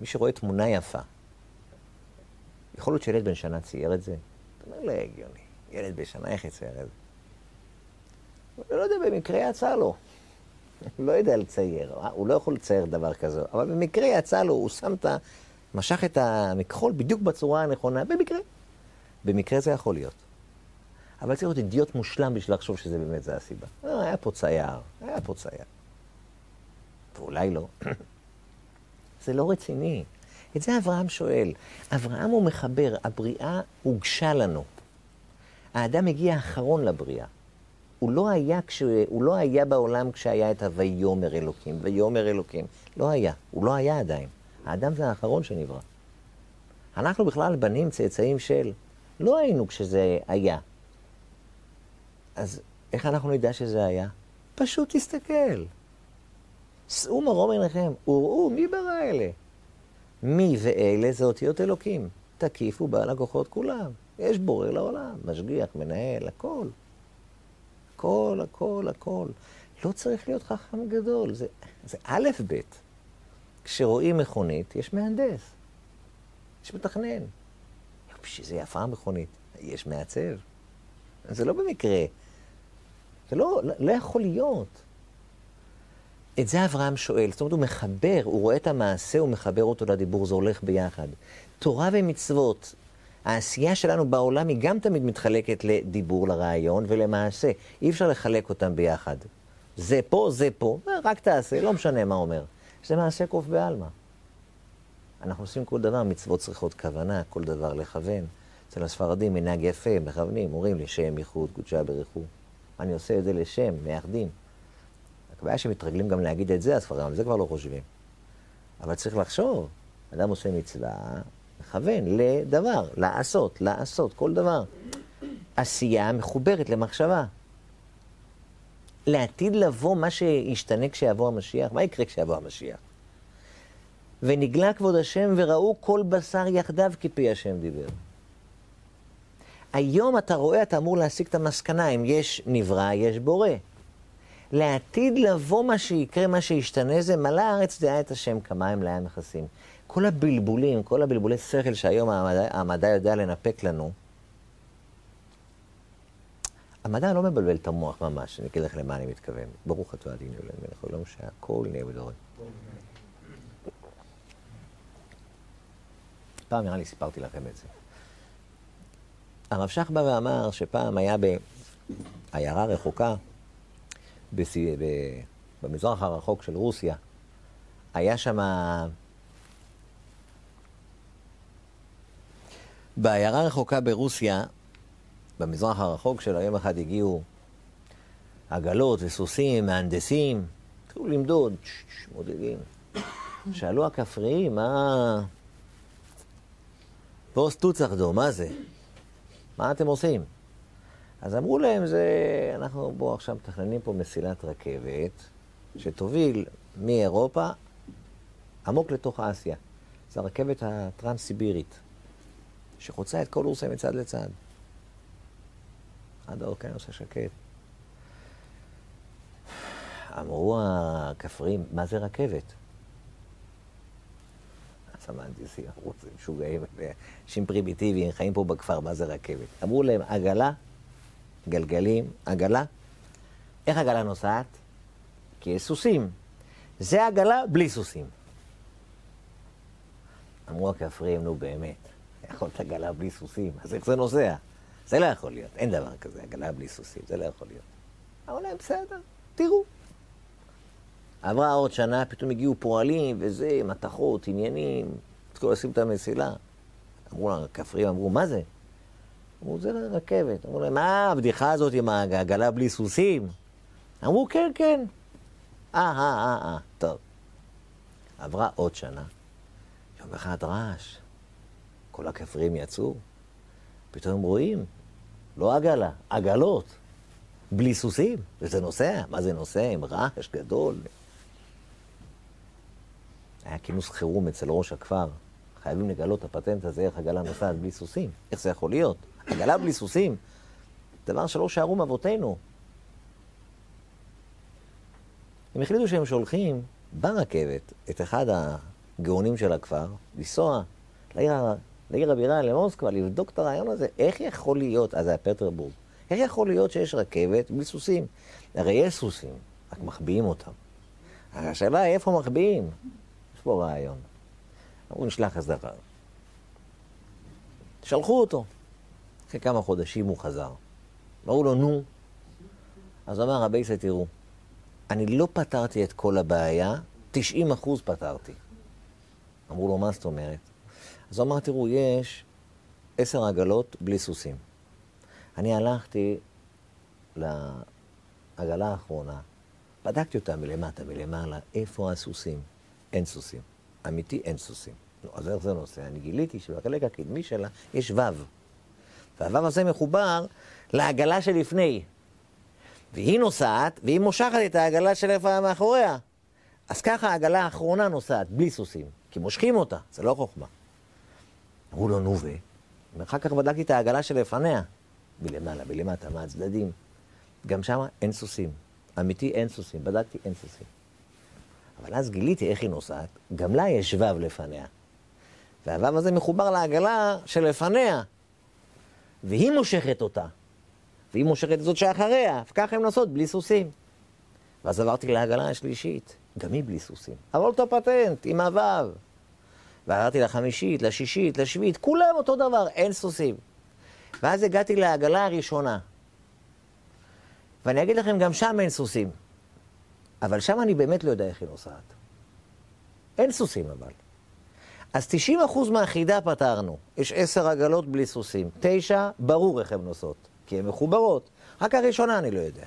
מי שרואה תמונה יפה, יכול להיות שילד בן שנה צייר את זה? אתה אומר, לא הגיוני. ילד בן שנה, איך יצייר את זה? אני לא יודע, במקרה יצא לו. הוא לא יודע לצייר, הוא לא יכול לצייר דבר כזה, אבל במקרה יצא לו, הוא שם את ה... משך את המכחול בדיוק בצורה הנכונה, במקרה. במקרה זה יכול להיות. אבל צריך להיות אידיוט מושלם בשביל לחשוב שזה באמת זה הסיבה. לא, היה פה צייר, היה פה צייר. ואולי לא. זה לא רציני. את זה אברהם שואל. אברהם הוא מחבר, הבריאה הוגשה לנו. האדם הגיע האחרון לבריאה. הוא לא היה, כש... הוא לא היה בעולם כשהיה את ה"ויאמר אלוקים", "ויאמר אלוקים". לא היה, הוא לא היה עדיין. האדם זה האחרון שנברא. אנחנו בכלל בנים צאצאים של, לא היינו כשזה היה. אז איך אנחנו נדע שזה היה? פשוט תסתכל. שאו מרום עיניכם, וראו מי ברא אלה. מי ואלה זה אותיות אלוקים. תקיפו בעל הכוחות כולם. יש בורא לעולם, משגיח, מנהל, הכל. הכל, הכל, הכל. לא צריך להיות חכם גדול, זה, זה א' ב'. כשרואים מכונית, יש מהנדס, יש מתכנן. בשביל זה יפה המכונית, יש מעצב. זה לא במקרה. זה לא, לא, לא יכול להיות. את זה אברהם שואל. זאת אומרת, הוא מחבר, הוא רואה את המעשה, הוא מחבר אותו לדיבור, זה הולך ביחד. תורה ומצוות, העשייה שלנו בעולם היא גם תמיד מתחלקת לדיבור, לרעיון ולמעשה. אי אפשר לחלק אותם ביחד. זה פה, זה פה, רק תעשה, לא משנה מה אומר. זה מעשה קוף בעלמא. אנחנו עושים כל דבר, מצוות צריכות כוונה, כל דבר לכוון. אצל הספרדים מנהג יפה, מכוונים, אומרים לשם, ייחוד, קודשה ברכו. אני עושה את זה לשם, מאחדים. הבעיה שמתרגלים גם להגיד את זה, הספרדים, על זה כבר לא חושבים. אבל צריך לחשוב, אדם עושה מצווה, מכוון לדבר, לעשות, לעשות, כל דבר. עשייה מחוברת למחשבה. לעתיד לבוא מה שישתנה כשיבוא המשיח, מה יקרה כשיבוא המשיח? ונגלה כבוד השם וראו כל בשר יחדיו כפי השם דיבר. היום אתה רואה, אתה אמור להסיק את המסקנה, אם יש נברא, יש בורא. לעתיד לבוא מה שיקרה, מה שישתנה זה מלא הארץ דעה את השם כמים להם מכסים. כל הבלבולים, כל הבלבולי שכל שהיום המדע, המדע יודע לנפק לנו, המדע לא מבלבל את המוח ממש, אני אגיד לך למה אני מתכוון. ברוך אתה אדינו אלוהים מלך העולם שהכל נהיה בדורי. פעם נראה לי סיפרתי לכם את זה. הרב שך בא ואמר שפעם היה בעיירה רחוקה, במזרח הרחוק של רוסיה, היה שם... בעיירה רחוקה ברוסיה, במזרח הרחוק שלו, יום אחד הגיעו עגלות וסוסים, מהנדסים, התחילו למדוד, מודדים. שאלו הכפריים, מה... פוסט טוצחדו, מה זה? מה אתם עושים? אז אמרו להם, זה, אנחנו בואו עכשיו מתכננים פה מסילת רכבת, שתוביל מאירופה עמוק לתוך אסיה. זו הרכבת הטרנס-סיבירית, שחוצה את כל רוסיה מצד לצד. עד האוקיינוס השקט. אמרו הכפרים, מה זה רכבת? אז המהנדסים אמרו, זה משוגעים, אנשים פרימיטיביים, חיים פה בכפר, מה זה רכבת? אמרו להם, עגלה, גלגלים, עגלה. איך עגלה נוסעת? כי יש סוסים. זה עגלה בלי סוסים. אמרו הכפרים, נו באמת, יכול להיות עגלה בלי סוסים, אז איך זה נוסע? זה לא יכול להיות, אין דבר כזה, עגלה בלי סוסים, זה לא יכול להיות. להם, בסדר, תראו. עברה עוד שנה, פתאום הגיעו פועלים וזה, מתכות, עניינים, התחילו לשים את המסילה. אמרו לה, הכפרים אמרו, מה זה? אמרו, זה רכבת. אמרו להם, מה הבדיחה הזאת עם העגלה בלי סוסים? אמרו, כן, כן. אה, אה, אה, אה, טוב. עברה עוד שנה, יום אחד רעש, כל הכפרים יצאו, פתאום רואים, לא עגלה, עגלות, בלי סוסים, וזה נוסע. מה זה נוסע? עם רעש גדול. היה כינוס חירום אצל ראש הכפר. חייבים לגלות את הפטנט הזה, איך עגלה נוסעת בלי סוסים. איך זה יכול להיות? עגלה בלי סוסים, דבר שלא שערו מאבותינו. הם החליטו שהם שולחים ברכבת את אחד הגאונים של הכפר לנסוע לעיר, לעיר הבירה, למוסקבה, לבדוק את הרעיון הזה. איך יכול להיות, אז זה היה פטרבורג, איך יכול להיות שיש רכבת בלי סוסים? הרי יש סוסים, רק מחביאים אותם. השאלה היא איפה מחביאים. יש פה רעיון. אמרו, נשלח אז דבר. שלחו אותו. אחרי כמה חודשים הוא חזר. אמרו לו, נו. אז אמר רבי ישראל, תראו, אני לא פתרתי את כל הבעיה, 90 אחוז פתרתי. אמרו לו, מה זאת אומרת? אז הוא אמר, תראו, יש עשר עגלות בלי סוסים. אני הלכתי לעגלה האחרונה, בדקתי אותה מלמטה, מלמעלה, איפה הסוסים? אין סוסים. אמיתי, אין סוסים. נו, אז איך זה נושא? אני גיליתי שבחלק הקדמי שלה יש וו. והוו הזה מחובר לעגלה שלפני. והיא נוסעת, והיא מושכת את העגלה של איפה מאחוריה. אז ככה העגלה האחרונה נוסעת, בלי סוסים. כי מושכים אותה, זה לא חוכמה. אמרו לו, נו ו... ואחר כך בדקתי את העגלה שלפניה. מלמעלה, מלמטה, מהצדדים. גם שם אין סוסים. אמיתי, אין סוסים. בדקתי, אין סוסים. אבל אז גיליתי איך היא נוסעת, גם לה יש וו לפניה. והוו הזה מחובר לעגלה שלפניה. והיא מושכת אותה. והיא מושכת את זאת שאחריה, וככה הן נוסעות בלי סוסים. ואז עברתי לעגלה השלישית, גם היא בלי סוסים. אבל אותו פטנט, עם הוו. ועברתי לחמישית, לשישית, לשביעית, כולם אותו דבר, אין סוסים. ואז הגעתי לעגלה הראשונה. ואני אגיד לכם, גם שם אין סוסים. אבל שם אני באמת לא יודע איך היא נוסעת. אין סוסים אבל. אז 90% מהחידה פתרנו. יש עשר עגלות בלי סוסים. תשע, ברור איך הן נוסעות, כי הן מחוברות. רק הראשונה אני לא יודע.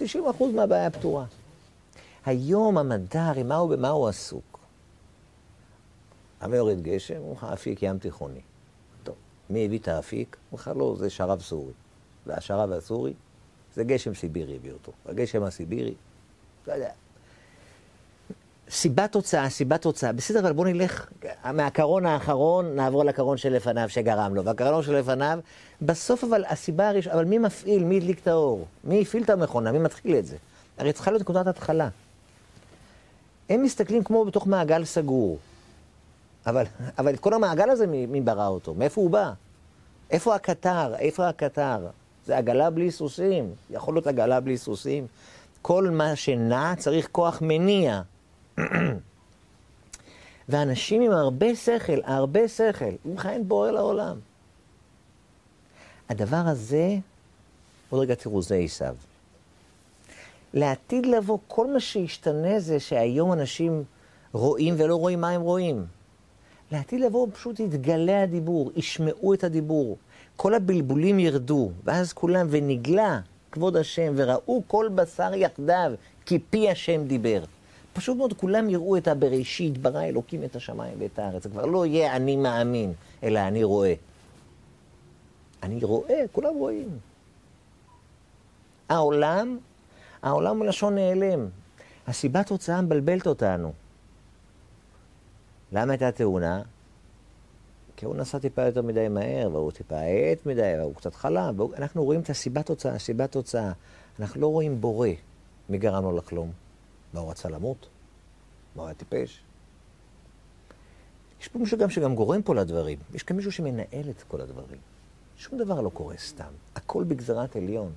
90% מהבעיה פתורה. היום המדע, הרי מה הוא עסוק? למה יורד גשם? הוא אומר לך, אפיק ים תיכוני. טוב, מי הביא את האפיק? הוא אומר לך, לא, זה שרב סורי. והשרב הסורי, זה גשם סיבירי הביא אותו. הגשם הסיבירי, לא יודע. סיבה תוצאה, סיבה תוצאה. בסדר, אבל בוא נלך מהקרון האחרון, נעבור לקרון שלפניו שגרם לו. והקרון שלפניו, בסוף אבל הסיבה הראשונה, אבל מי מפעיל, מי הדליק את האור? מי הפעיל את המכונה? מי מתחיל את זה? הרי צריכה להיות נקודת התחלה. הם מסתכלים כמו בתוך מעגל סגור. אבל, אבל את כל המעגל הזה, מי, ברא אותו? מאיפה הוא בא? איפה הקטר? איפה הקטר? זה עגלה בלי סוסים. יכול להיות עגלה בלי סוסים. כל מה שנע צריך כוח מניע. ואנשים עם הרבה שכל, הרבה שכל, הוא מכהן בורא לעולם. הדבר הזה, עוד רגע תראו, זה עשיו. לעתיד לבוא, כל מה שישתנה זה שהיום אנשים רואים ולא רואים מה הם רואים. לעתיד לבוא פשוט יתגלה הדיבור, ישמעו את הדיבור. כל הבלבולים ירדו, ואז כולם, ונגלה כבוד השם, וראו כל בשר יחדיו, כי פי השם דיבר. פשוט מאוד כולם יראו את הבראשית, ברא אלוקים את השמיים ואת הארץ. זה כבר לא יהיה אני מאמין, אלא אני רואה. אני רואה, כולם רואים. העולם, העולם הוא לשון נעלם. הסיבה תוצאה מבלבלת אותנו. למה הייתה תאונה? כי הוא נסע טיפה יותר מדי מהר, והוא טיפה האט מדי, והוא קצת חלם. והוא... אנחנו רואים את הסיבה תוצאה, הסיבה תוצאה. אנחנו לא רואים בורא, מי גרם לו לחלום. מה הוא רצה למות? מה הוא היה טיפש? יש פה מישהו גם שגם גורם פה לדברים. יש כאן מישהו שמנהל את כל הדברים. שום דבר לא קורה סתם. הכל בגזרת עליון.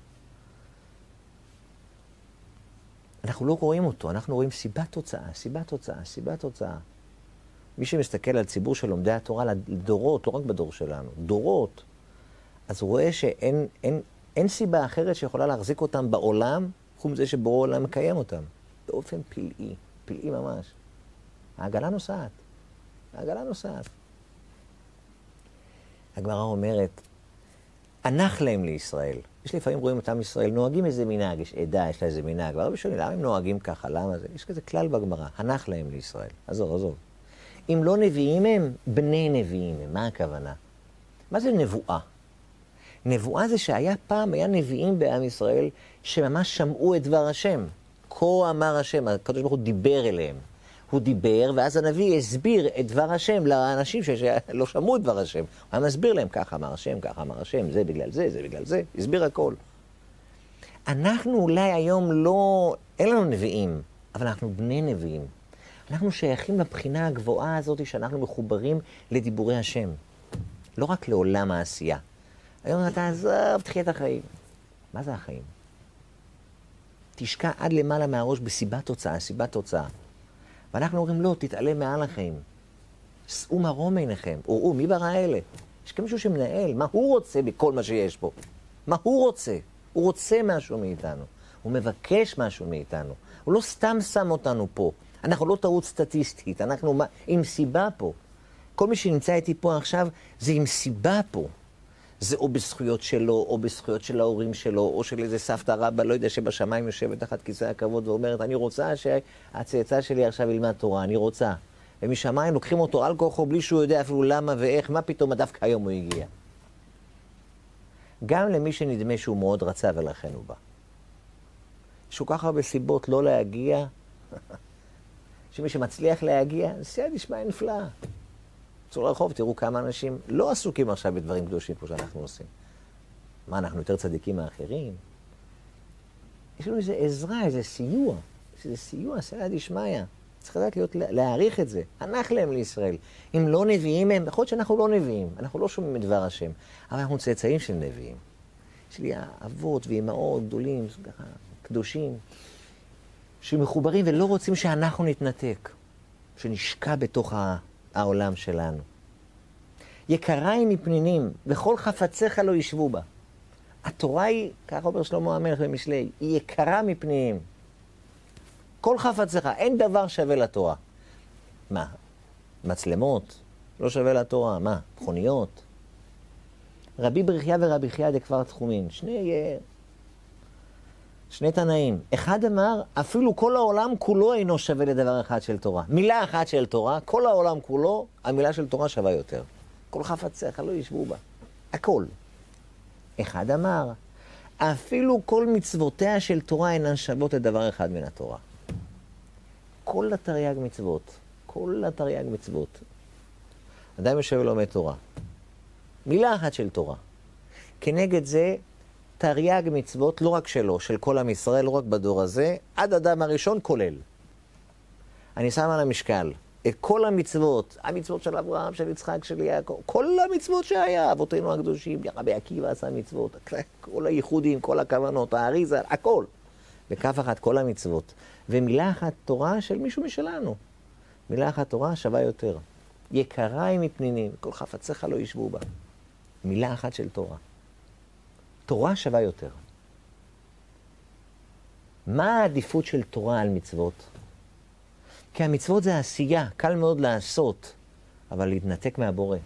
אנחנו לא רואים אותו, אנחנו רואים סיבה תוצאה, סיבה תוצאה, סיבה תוצאה. מי שמסתכל על ציבור של לומדי התורה לדורות, לא רק בדור שלנו, דורות, אז הוא רואה שאין אין, אין סיבה אחרת שיכולה להחזיק אותם בעולם, חוץ מזה שבורא עולם מקיים אותם. באופן פלאי, פלאי ממש. העגלה נוסעת, העגלה נוסעת. הגמרא אומרת, הנח להם לישראל. יש לפעמים רואים את עם ישראל נוהגים איזה מנהג, יש עדה, יש לה איזה מנהג, והרבה שואלים, למה הם נוהגים ככה, למה זה? יש כזה כלל בגמרא, הנח להם לישראל. עזוב, עזוב. אם לא נביאים הם, בני נביאים הם. מה הכוונה? מה זה נבואה? נבואה זה שהיה פעם, היה נביאים בעם ישראל, שממש שמעו את דבר השם. כה אמר השם, הקדוש ברוך הוא דיבר אליהם. הוא דיבר, ואז הנביא הסביר את דבר השם לאנשים שלא שמעו את דבר השם. הוא היה מסביר להם, ככה אמר השם, ככה אמר השם, זה בגלל זה, זה בגלל זה, הסביר הכל. אנחנו אולי היום לא, אין לנו נביאים, אבל אנחנו בני נביאים. אנחנו שייכים לבחינה הגבוהה הזאת שאנחנו מחוברים לדיבורי השם. לא רק לעולם העשייה. היום אתה עזוב, תחיה את החיים. מה זה החיים? תשקע עד למעלה מהראש בסיבת תוצאה, סיבת תוצאה. ואנחנו אומרים, לא, תתעלם מעל החיים. שאו מרום עיניכם. וראו, מי ברא אלה? יש כאן מישהו שמנהל, מה הוא רוצה בכל מה שיש פה? מה הוא רוצה? הוא רוצה משהו מאיתנו. הוא מבקש משהו מאיתנו. הוא לא סתם שם אותנו פה. אנחנו לא טעות סטטיסטית, אנחנו עם סיבה פה. כל מי שנמצא איתי פה עכשיו, זה עם סיבה פה. זה או בזכויות שלו, או בזכויות של ההורים שלו, או של איזה סבתא רבא, לא יודע, שבשמיים יושבת תחת כיסא הכבוד ואומרת, אני רוצה שהצאצא שלי עכשיו ילמד תורה, אני רוצה. ומשמיים לוקחים אותו על כוחו בלי שהוא יודע אפילו למה ואיך, מה פתאום דווקא היום הוא הגיע. גם למי שנדמה שהוא מאוד רצה ולכן הוא בא. יש כל כך הרבה סיבות לא להגיע, שמי שמצליח להגיע, זה סייע נשמע נפלאה. צאו לרחוב, תראו כמה אנשים לא עסוקים עכשיו בדברים קדושים כמו שאנחנו עושים. מה, אנחנו יותר צדיקים מאחרים? יש לנו איזו עזרה, איזה סיוע. יש איזה סיוע, סייע דשמיא. צריך לדעת להיות, להעריך את זה. הנח להם לישראל. אם לא נביאים הם, יכול להיות שאנחנו לא נביאים, אנחנו לא שומעים את דבר השם, אבל אנחנו צאצאים של נביאים. יש לי אבות ואימהות גדולים, קדושים. שמחוברים ולא רוצים שאנחנו נתנתק, שנשקע בתוך העולם שלנו. יקרה היא מפנינים, וכל חפציך לא ישבו בה. התורה היא, כך אומר שלמה המלך במשלי, היא יקרה מפנינים. כל חפציך, אין דבר שווה לתורה. מה, מצלמות? לא שווה לתורה. מה, מכוניות? רבי ברכיה ורבי חייא דכבר תחומין. שני, אה, שני תנאים. אחד אמר, אפילו כל העולם כולו אינו שווה לדבר אחד של תורה. מילה אחת של תורה, כל העולם כולו, המילה של תורה שווה יותר. כל חפציך לא ישבו בה. הכל. אחד אמר, אפילו כל מצוותיה של תורה אינן שוות לדבר אחד מן התורה. כל התרי"ג מצוות, כל התרי"ג מצוות. אדם יושב ולומד תורה. מילה אחת של תורה. כנגד זה, תרי"ג מצוות, לא רק שלו, של כל עם ישראל, לא רק בדור הזה, עד אדם הראשון כולל. אני שם על המשקל את כל המצוות, המצוות של אברהם, של יצחק, של יעקב, כל המצוות שהיה, אבותינו הקדושים, רבי עקיבא עשה מצוות, כל הייחודים, כל הכוונות, האריזה, הכל. בכף אחת כל המצוות. ומילה אחת תורה של מישהו משלנו. מילה אחת תורה שווה יותר. יקרה היא מפנינים, כל חפציך לא ישבו בה. מילה אחת של תורה. תורה שווה יותר. מה העדיפות של תורה על מצוות? כי המצוות זה עשייה, קל מאוד לעשות, אבל להתנתק מהבורא.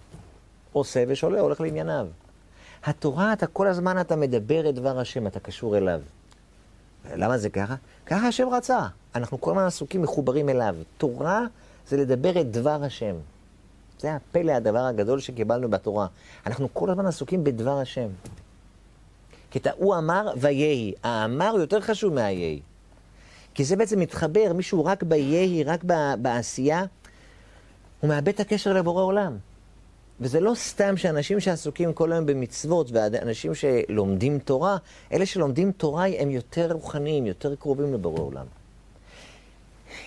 עושה ושולה, הולך לענייניו. התורה, אתה כל הזמן אתה מדבר את דבר השם, אתה קשור אליו. למה זה ככה? ככה השם רצה. אנחנו כל הזמן עסוקים מחוברים אליו. תורה זה לדבר את דבר השם. זה הפלא, הדבר הגדול שקיבלנו בתורה. אנחנו כל הזמן עסוקים בדבר השם. כי הוא אמר ויהי. האמר יותר חשוב מהיהי. כי זה בעצם מתחבר, מישהו רק ביהי, רק בעשייה, הוא מאבד את הקשר לבורא עולם. וזה לא סתם שאנשים שעסוקים כל היום במצוות ואנשים שלומדים תורה, אלה שלומדים תורה הם יותר רוחניים, יותר קרובים לבורא עולם.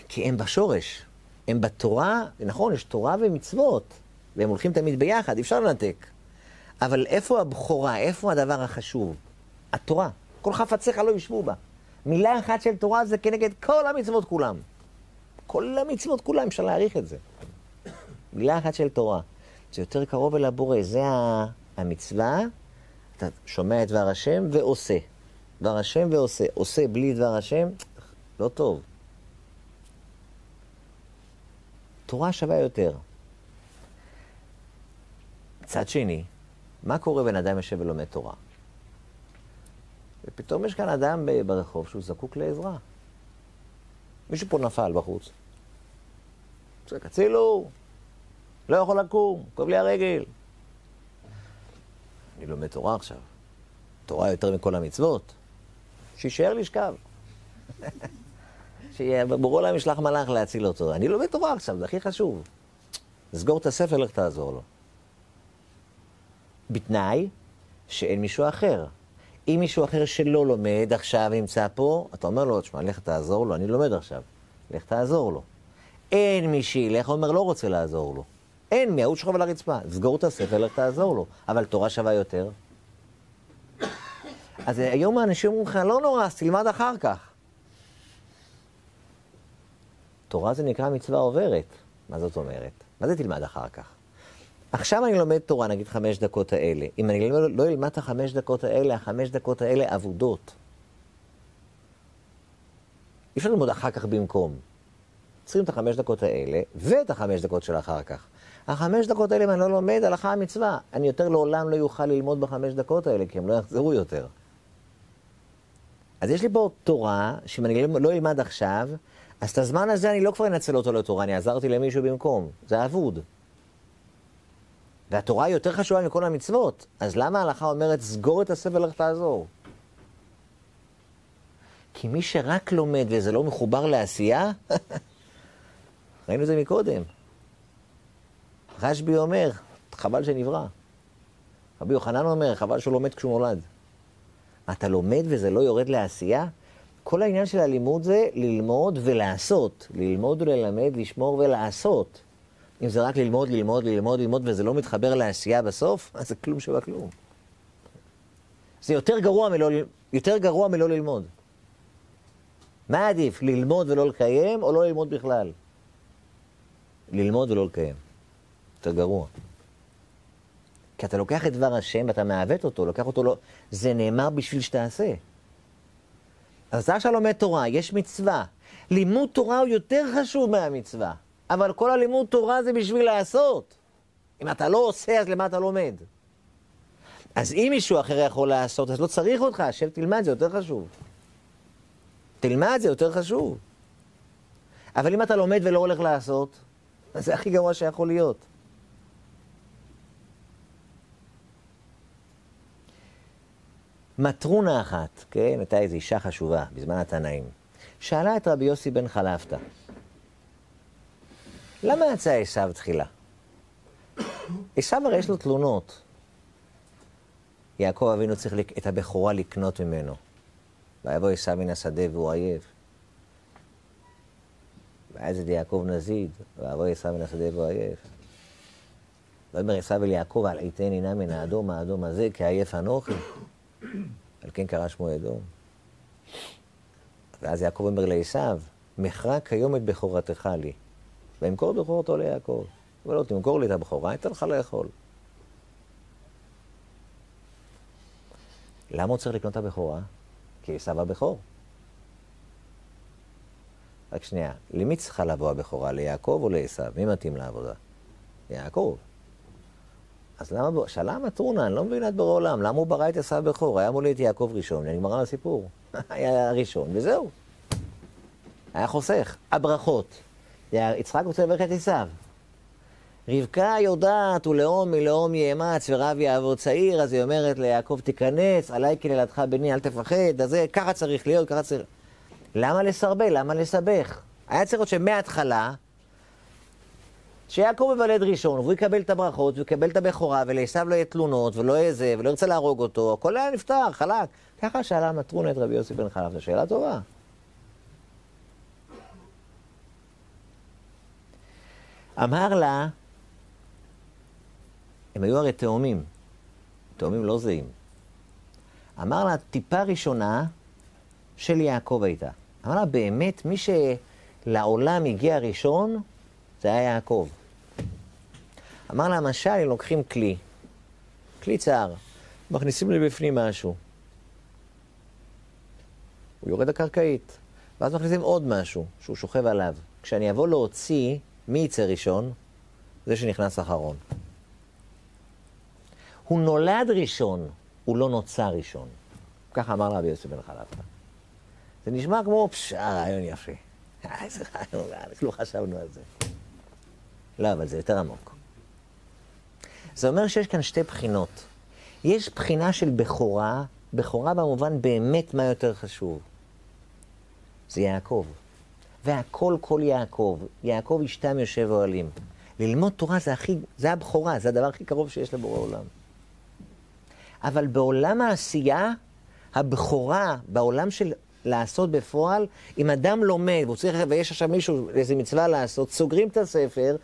כי הם בשורש, הם בתורה, נכון, יש תורה ומצוות, והם הולכים תמיד ביחד, אפשר לנתק. אבל איפה הבכורה, איפה הדבר החשוב? התורה. כל חפציך לא ישבו בה. מילה אחת של תורה זה כנגד כל המצוות כולם. כל המצוות כולם, אפשר להעריך את זה. מילה אחת של תורה. זה יותר קרוב אל הבורא, זה המצווה, אתה שומע את דבר השם ועושה. דבר השם ועושה. עושה בלי דבר השם, לא טוב. תורה שווה יותר. מצד שני, מה קורה בן אדם יושב ולומד תורה? ופתאום יש כאן אדם ברחוב שהוא זקוק לעזרה. מישהו פה נפל בחוץ. צועק, הצילו, לא יכול לקום, כואב לי הרגל. אני לומד תורה עכשיו. תורה יותר מכל המצוות. שיישאר לשכב. שבורא להם ישלח מלאך להציל אותו. אני לומד תורה עכשיו, זה הכי חשוב. לסגור את הספר, לך תעזור לו. בתנאי שאין מישהו אחר. אם מישהו אחר שלא לומד עכשיו נמצא פה, אתה אומר לו, תשמע, לך תעזור לו, אני לומד עכשיו. לך תעזור לו. אין מי שילך, אומר, לא רוצה לעזור לו. אין מי, ההוא שוכב על הרצפה. סגור את הספר, לך תעזור לו. אבל תורה שווה יותר. אז היום האנשים אומרים לך, לא נורא, אז תלמד אחר כך. תורה זה נקרא מצווה עוברת. מה זאת אומרת? מה זה תלמד אחר כך? עכשיו אני לומד תורה, נגיד חמש דקות האלה. אם אני לא, לא אלמד את החמש דקות האלה, החמש דקות האלה אבודות. אי אפשר ללמוד אחר כך במקום. צריכים את החמש דקות האלה, ואת החמש דקות של אחר כך. החמש דקות האלה, אם אני לא לומד, הלכה המצווה. אני יותר לעולם לא יוכל ללמוד בחמש דקות האלה, כי הם לא יחזרו יותר. אז יש לי פה תורה, שאם אני לא אלמד עכשיו, אז את הזמן הזה אני לא כבר אנצל אותו לתורה, אני עזרתי למישהו במקום. זה אבוד. והתורה היא יותר חשובה מכל המצוות, אז למה ההלכה אומרת, סגור את הספר, לך תעזור? כי מי שרק לומד וזה לא מחובר לעשייה, ראינו את זה מקודם. רשב"י אומר, חבל שנברא. רבי יוחנן אומר, חבל שהוא לומד כשהוא נולד. אתה לומד וזה לא יורד לעשייה? כל העניין של הלימוד זה ללמוד ולעשות. ללמוד וללמד, לשמור ולעשות. אם זה רק ללמוד, ללמוד, ללמוד, ללמוד, וזה לא מתחבר לעשייה בסוף, אז זה כלום שווה כלום. זה יותר גרוע מלא, יותר גרוע מלא ללמוד. מה עדיף, ללמוד ולא לקיים, או לא ללמוד בכלל? ללמוד ולא לקיים. יותר גרוע. כי אתה לוקח את דבר השם ואתה מעוות אותו, לוקח אותו לא... זה נאמר בשביל שתעשה. אז אתה עכשיו לומד תורה, יש מצווה. לימוד תורה הוא יותר חשוב מהמצווה, אבל כל הלימוד תורה זה בשביל לעשות. אם אתה לא עושה, אז למה אתה לומד? אז אם מישהו אחר יכול לעשות, אז לא צריך אותך, שב תלמד, זה יותר חשוב. תלמד, זה יותר חשוב. אבל אם אתה לומד ולא הולך לעשות, אז זה הכי גרוע שיכול להיות. מטרונה אחת, כן, הייתה איזו אישה חשובה בזמן התנאים, שאלה את רבי יוסי בן חלפתא, למה יצא עשיו תחילה? עשיו הרי יש לו תלונות. יעקב אבינו צריך את הבכורה לקנות ממנו. ויבוא עשיו מן השדה והוא עייף. ואז את יעקב נזיד, ויבוא עשיו מן השדה והוא עייף. ויאמר עשיו אל יעקב, אל עיתני נא מן האדום האדום הזה, כי עייף אנוכי. על כן קרא שמו אדום. ואז יעקב אומר לעשו, מכרה כיום את בכורתך לי, וימכור בכורתו ליעקב. ולא תמכור לי את הבכורה, אתן לך לאכול. למה הוא צריך לקנות את הבכורה? כי עשו הבכור. רק שנייה, למי צריכה לבוא הבכורה? ליעקב או לעשו? מי מתאים לעבודה? יעקב. אז למה, שאלה המטרונה, אני לא מבין את בורא עולם, למה הוא ברא את עשו בכור? היה מולי את יעקב ראשון, נגמרה הסיפור. היה הראשון, וזהו. היה חוסך. הברכות. יצחק רוצה לברך את עשו. רבקה יודעת, ולאום מלאום יאמץ, ורב יעבור צעיר, אז היא אומרת ליעקב, תיכנס, עליי כלילתך בני, אל תפחד, אז זה, ככה צריך להיות, ככה צריך... למה לסרבל? למה לסבך? היה צריך להיות שמההתחלה, שיעקב יוולד ראשון, והוא יקבל את הברכות, והוא יקבל את הבכורה, ולעשו לא יהיה תלונות, ולא יהיה זה, ולא ירצה להרוג אותו, הכל היה נפתר, חלק. ככה שאלה מטרונה את רבי יוסי בן חלף, זו שאלה טובה. אמר לה, הם היו הרי תאומים, תאומים לא זהים. אמר לה, טיפה ראשונה של יעקב הייתה. אמר לה, באמת, מי שלעולם הגיע ראשון, זה היה יעקב. אמר לה, משל, אם לוקחים כלי, כלי צער, מכניסים לי בפנים משהו. הוא יורד הקרקעית, ואז מכניסים עוד משהו שהוא שוכב עליו. כשאני אבוא להוציא, מי יצא ראשון? זה שנכנס אחרון. הוא נולד ראשון, הוא לא נוצר ראשון. ככה אמר רבי יוסף בן חלפתא. זה נשמע כמו, פשע, רעיון יפה. איזה רעיון, לא חשבנו על זה. לא, אבל זה יותר עמוק. זה אומר שיש כאן שתי בחינות. יש בחינה של בכורה, בכורה במובן באמת מה יותר חשוב. זה יעקב. והכל כל יעקב. יעקב אשתם יושב אוהלים. ללמוד תורה זה הכי, זה הבכורה, זה הדבר הכי קרוב שיש לבורא עולם. אבל בעולם העשייה, הבכורה, בעולם של לעשות בפועל, אם אדם לומד, והוא צריך, ויש עכשיו מישהו, איזה מצווה לעשות, סוגרים את הספר,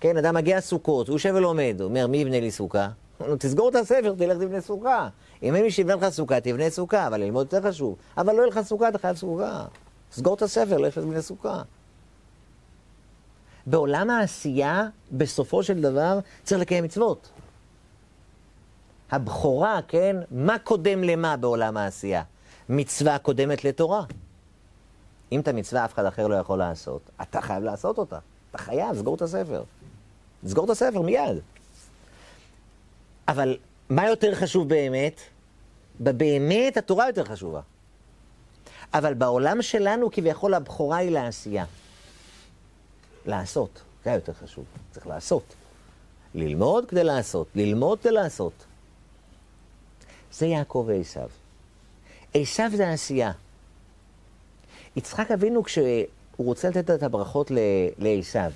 כן, אדם מגיע סוכות, הוא יושב ולומד, הוא אומר, מי יבנה לי סוכה? תסגור את הספר, תלך תבנה סוכה. אם אין מי שיבנה לך סוכה, תבנה סוכה, אבל ללמוד יותר חשוב. אבל לא יהיה לך סוכה, אתה חייב סוכה. סגור את הספר, לך תבנה סוכה. בעולם העשייה, בסופו של דבר, צריך לקיים מצוות. הבכורה, כן, מה קודם למה בעולם העשייה? מצווה קודמת לתורה. אם את המצווה אף אחד אחר לא יכול לעשות, אתה חייב לעשות אותה. אתה חייב, סגור את הספר. סגור את הספר מיד. אבל מה יותר חשוב באמת? באמת התורה יותר חשובה. אבל בעולם שלנו כביכול הבכורה היא לעשייה. לעשות, זה יותר חשוב. צריך לעשות. ללמוד כדי לעשות, ללמוד כדי לעשות. זה יעקב ועשיו. עשיו זה עשייה. יצחק אבינו, כשהוא רוצה לתת את הברכות לעשיו,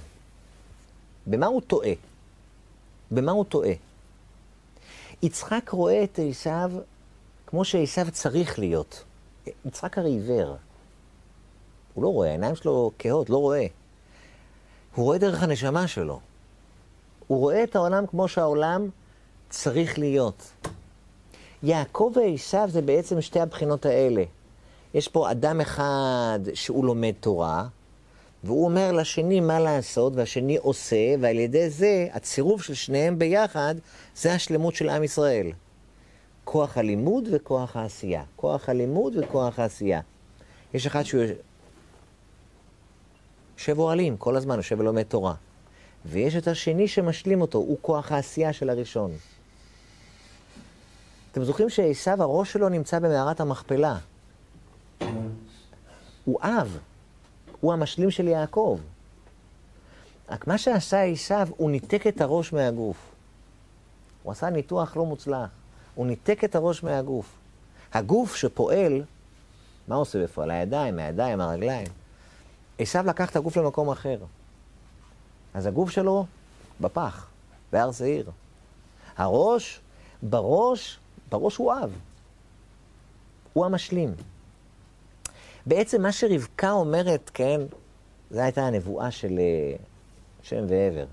במה הוא טועה? במה הוא טועה? יצחק רואה את עשיו כמו שעשיו צריך להיות. יצחק הרי עיוור. הוא לא רואה, העיניים שלו כהות, לא רואה. הוא רואה דרך הנשמה שלו. הוא רואה את העולם כמו שהעולם צריך להיות. יעקב ועשיו זה בעצם שתי הבחינות האלה. יש פה אדם אחד שהוא לומד תורה, והוא אומר לשני מה לעשות, והשני עושה, ועל ידי זה, הצירוף של שניהם ביחד, זה השלמות של עם ישראל. כוח הלימוד וכוח העשייה. כוח הלימוד וכוח העשייה. יש אחד שהוא יושב אוהלים, כל הזמן יושב ולומד תורה. ויש את השני שמשלים אותו, הוא כוח העשייה של הראשון. אתם זוכרים שעשו, הראש שלו נמצא במערת המכפלה. הוא אב, הוא המשלים של יעקב. רק מה שעשה עשו, הוא ניתק את הראש מהגוף. הוא עשה ניתוח לא מוצלח. הוא ניתק את הראש מהגוף. הגוף שפועל, מה עושה בפועל? הידיים, הידיים, הרגליים. עשו לקח את הגוף למקום אחר. אז הגוף שלו בפח, בהר שעיר. הראש, בראש, בראש הוא אב. הוא המשלים. בעצם מה שרבקה אומרת, כן, זו הייתה הנבואה של אה, שם ועבר.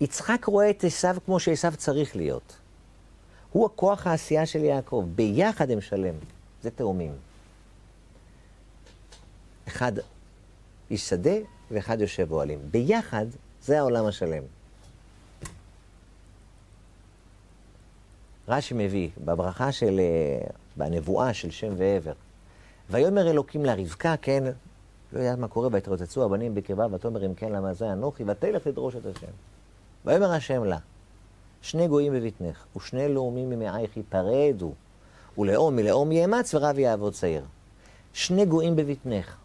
יצחק רואה את עשו כמו שעשו צריך להיות. הוא הכוח העשייה של יעקב, ביחד הם שלם. זה תאומים. אחד איש שדה ואחד יושב אוהלים. ביחד זה העולם השלם. רש"י מביא, בברכה של, אה, בנבואה של שם ועבר, ויאמר אלוקים לרבקה, כן, לא יודעת מה קורה, ויתרוצצו הבנים בקרבה, ותאמר אם כן למה זה אנוכי, ותלך לדרוש את השם. ויאמר השם לה, שני גויים בבטנך, ושני לאומים ממעייך ייפרדו, ולאום מלאום יאמץ ורב יעבוד צעיר. שני גויים בבטנך,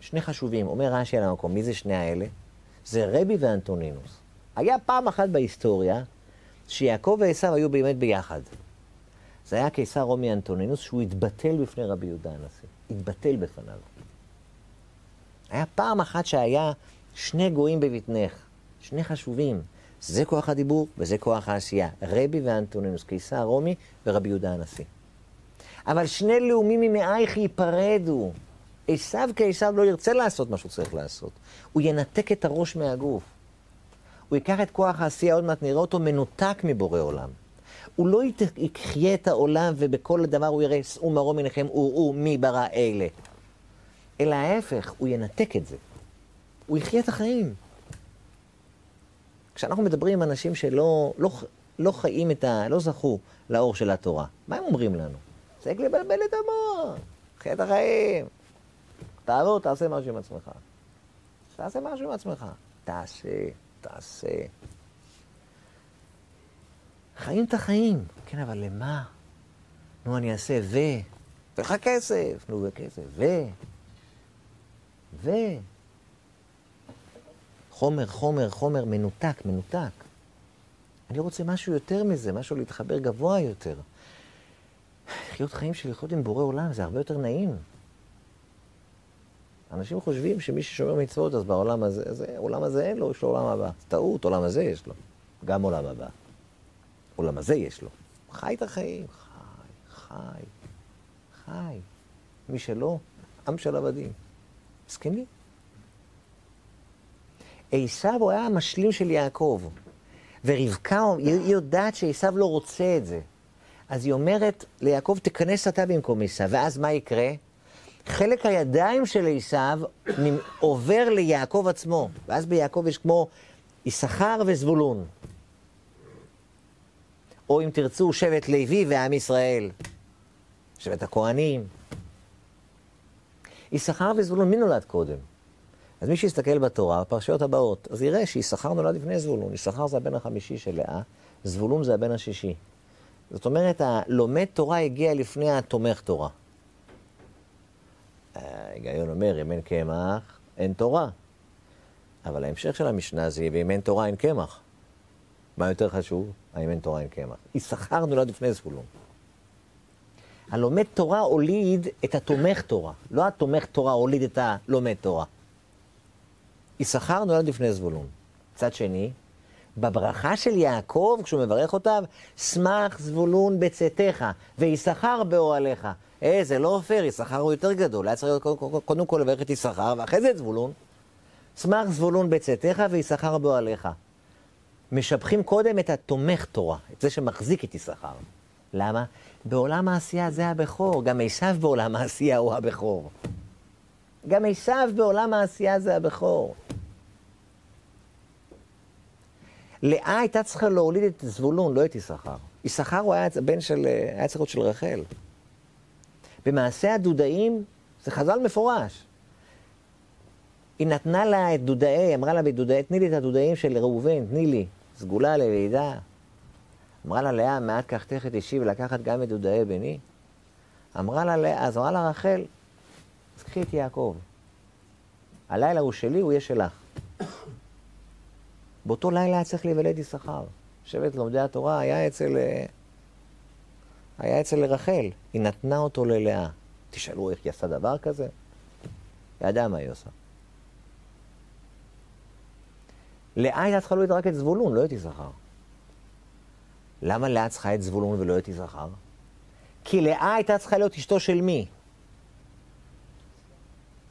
שני חשובים, אומר רש"י על המקום, מי זה שני האלה? זה רבי ואנטונינוס. היה פעם אחת בהיסטוריה שיעקב ועשו היו באמת ביחד. זה היה קיסר רומי אנטונינוס שהוא התבטל בפני רבי יהודה הנשיא. התבטל בפניו. היה פעם אחת שהיה שני גויים בבטנך, שני חשובים. זה כוח הדיבור וזה כוח העשייה. רבי ואנטונינוס, קיסר רומי ורבי יהודה הנשיא. אבל שני לאומים ממאייך ייפרדו. עשיו כעשיו לא ירצה לעשות מה שהוא צריך לעשות. הוא ינתק את הראש מהגוף. הוא ייקח את כוח העשייה, עוד מעט נראה אותו מנותק מבורא עולם. הוא לא יחיה את העולם ובכל דבר הוא יראה, שאו מרום עיניכם וראו מי ברא אלה. אלא ההפך, הוא ינתק את זה. הוא יחיה את החיים. כשאנחנו מדברים עם אנשים שלא לא, לא חיים את ה... לא זכו לאור של התורה, מה הם אומרים לנו? צריך לבלבל את המוח, חיה את החיים. תעבור, תעשה משהו עם עצמך. תעשה משהו עם עצמך. תעשה, תעשה. חיים את החיים. כן, אבל למה? נו, אני אעשה ו... ולך כסף. נו, וכסף. ו... ו... חומר, חומר, חומר, מנותק, מנותק. אני רוצה משהו יותר מזה, משהו להתחבר גבוה יותר. לחיות חיים של לחיות עם בורא עולם זה הרבה יותר נעים. אנשים חושבים שמי ששומר מצוות, אז בעולם הזה, זה, עולם הזה אין לו, יש לו עולם הבא. טעות, עולם הזה יש לו. גם עולם הבא. עולם הזה יש לו. חי את החיים. חי, חי, חי. מי שלא, עם של עבדים. מסכימים? עשו היה המשלים של יעקב, ורבקה, היא יודעת שעשו לא רוצה את זה. אז היא אומרת ליעקב, תיכנס אתה במקום עשו, ואז מה יקרה? חלק הידיים של עשו עובר ליעקב עצמו, ואז ביעקב יש כמו יששכר וזבולון. או אם תרצו, שבט לוי ועם ישראל, שבט הכהנים. יששכר וזבולון, מי נולד קודם? אז מי שיסתכל בתורה, הפרשיות הבאות, אז יראה שיששכר נולד לפני זבולון. יששכר זה הבן החמישי של לאה, זבולון זה הבן השישי. זאת אומרת, הלומד תורה הגיע לפני התומך תורה. ההיגיון אומר, אם אין קמח, אין תורה. אבל ההמשך של המשנה זה, ואם אין תורה, אין קמח. מה יותר חשוב? האם אין תורה, אין קמח. יששכר נולד לפני זבולון. הלומד תורה הוליד את התומך תורה, לא התומך תורה הוליד את הלומד תורה. יששכר נולד לפני זבולון. מצד שני, בברכה של יעקב, כשהוא מברך אותיו, שמח זבולון בצאתך, ויששכר באוהליך. אה, זה לא פייר, יששכר הוא יותר גדול. היה צריך קודם כל לברך את יששכר, ואחרי זה את זבולון. שמח זבולון בצאתך ויששכר באוהליך. משבחים קודם את התומך תורה, את זה שמחזיק את יששכר. למה? בעולם העשייה זה הבכור, גם עשיו בעולם העשייה הוא הבכור. גם עשיו בעולם העשייה זה הבכור. לאה הייתה צריכה להוליד את זבולון, לא את יששכר. יששכר הוא היה בן של, היה צריך להיות של רחל. במעשה הדודאים, זה חז"ל מפורש. היא נתנה לה את דודאי, אמרה לה בדודאי, תני לי את הדודאים של ראובן, תני לי, סגולה ללידה. אמרה לה לאה, מעט קחתך את אישי ולקחת גם את דודאי בני. אמרה לה לאה, אז אמרה לה רחל, אז קחי את יעקב. הלילה הוא שלי, הוא יהיה שלך. באותו לילה היה צריך להיוולד יששכר. שבט לומדי התורה היה אצל, היה אצל רחל, היא נתנה אותו ללאה. תשאלו איך היא עשה דבר כזה? היא ידעה מה היא עושה. לאה הייתה צריכה להוליד רק את זבולון, לא את יששכר. למה לאה צריכה את זבולון ולא את יששכר? כי לאה הייתה צריכה להיות אשתו של מי?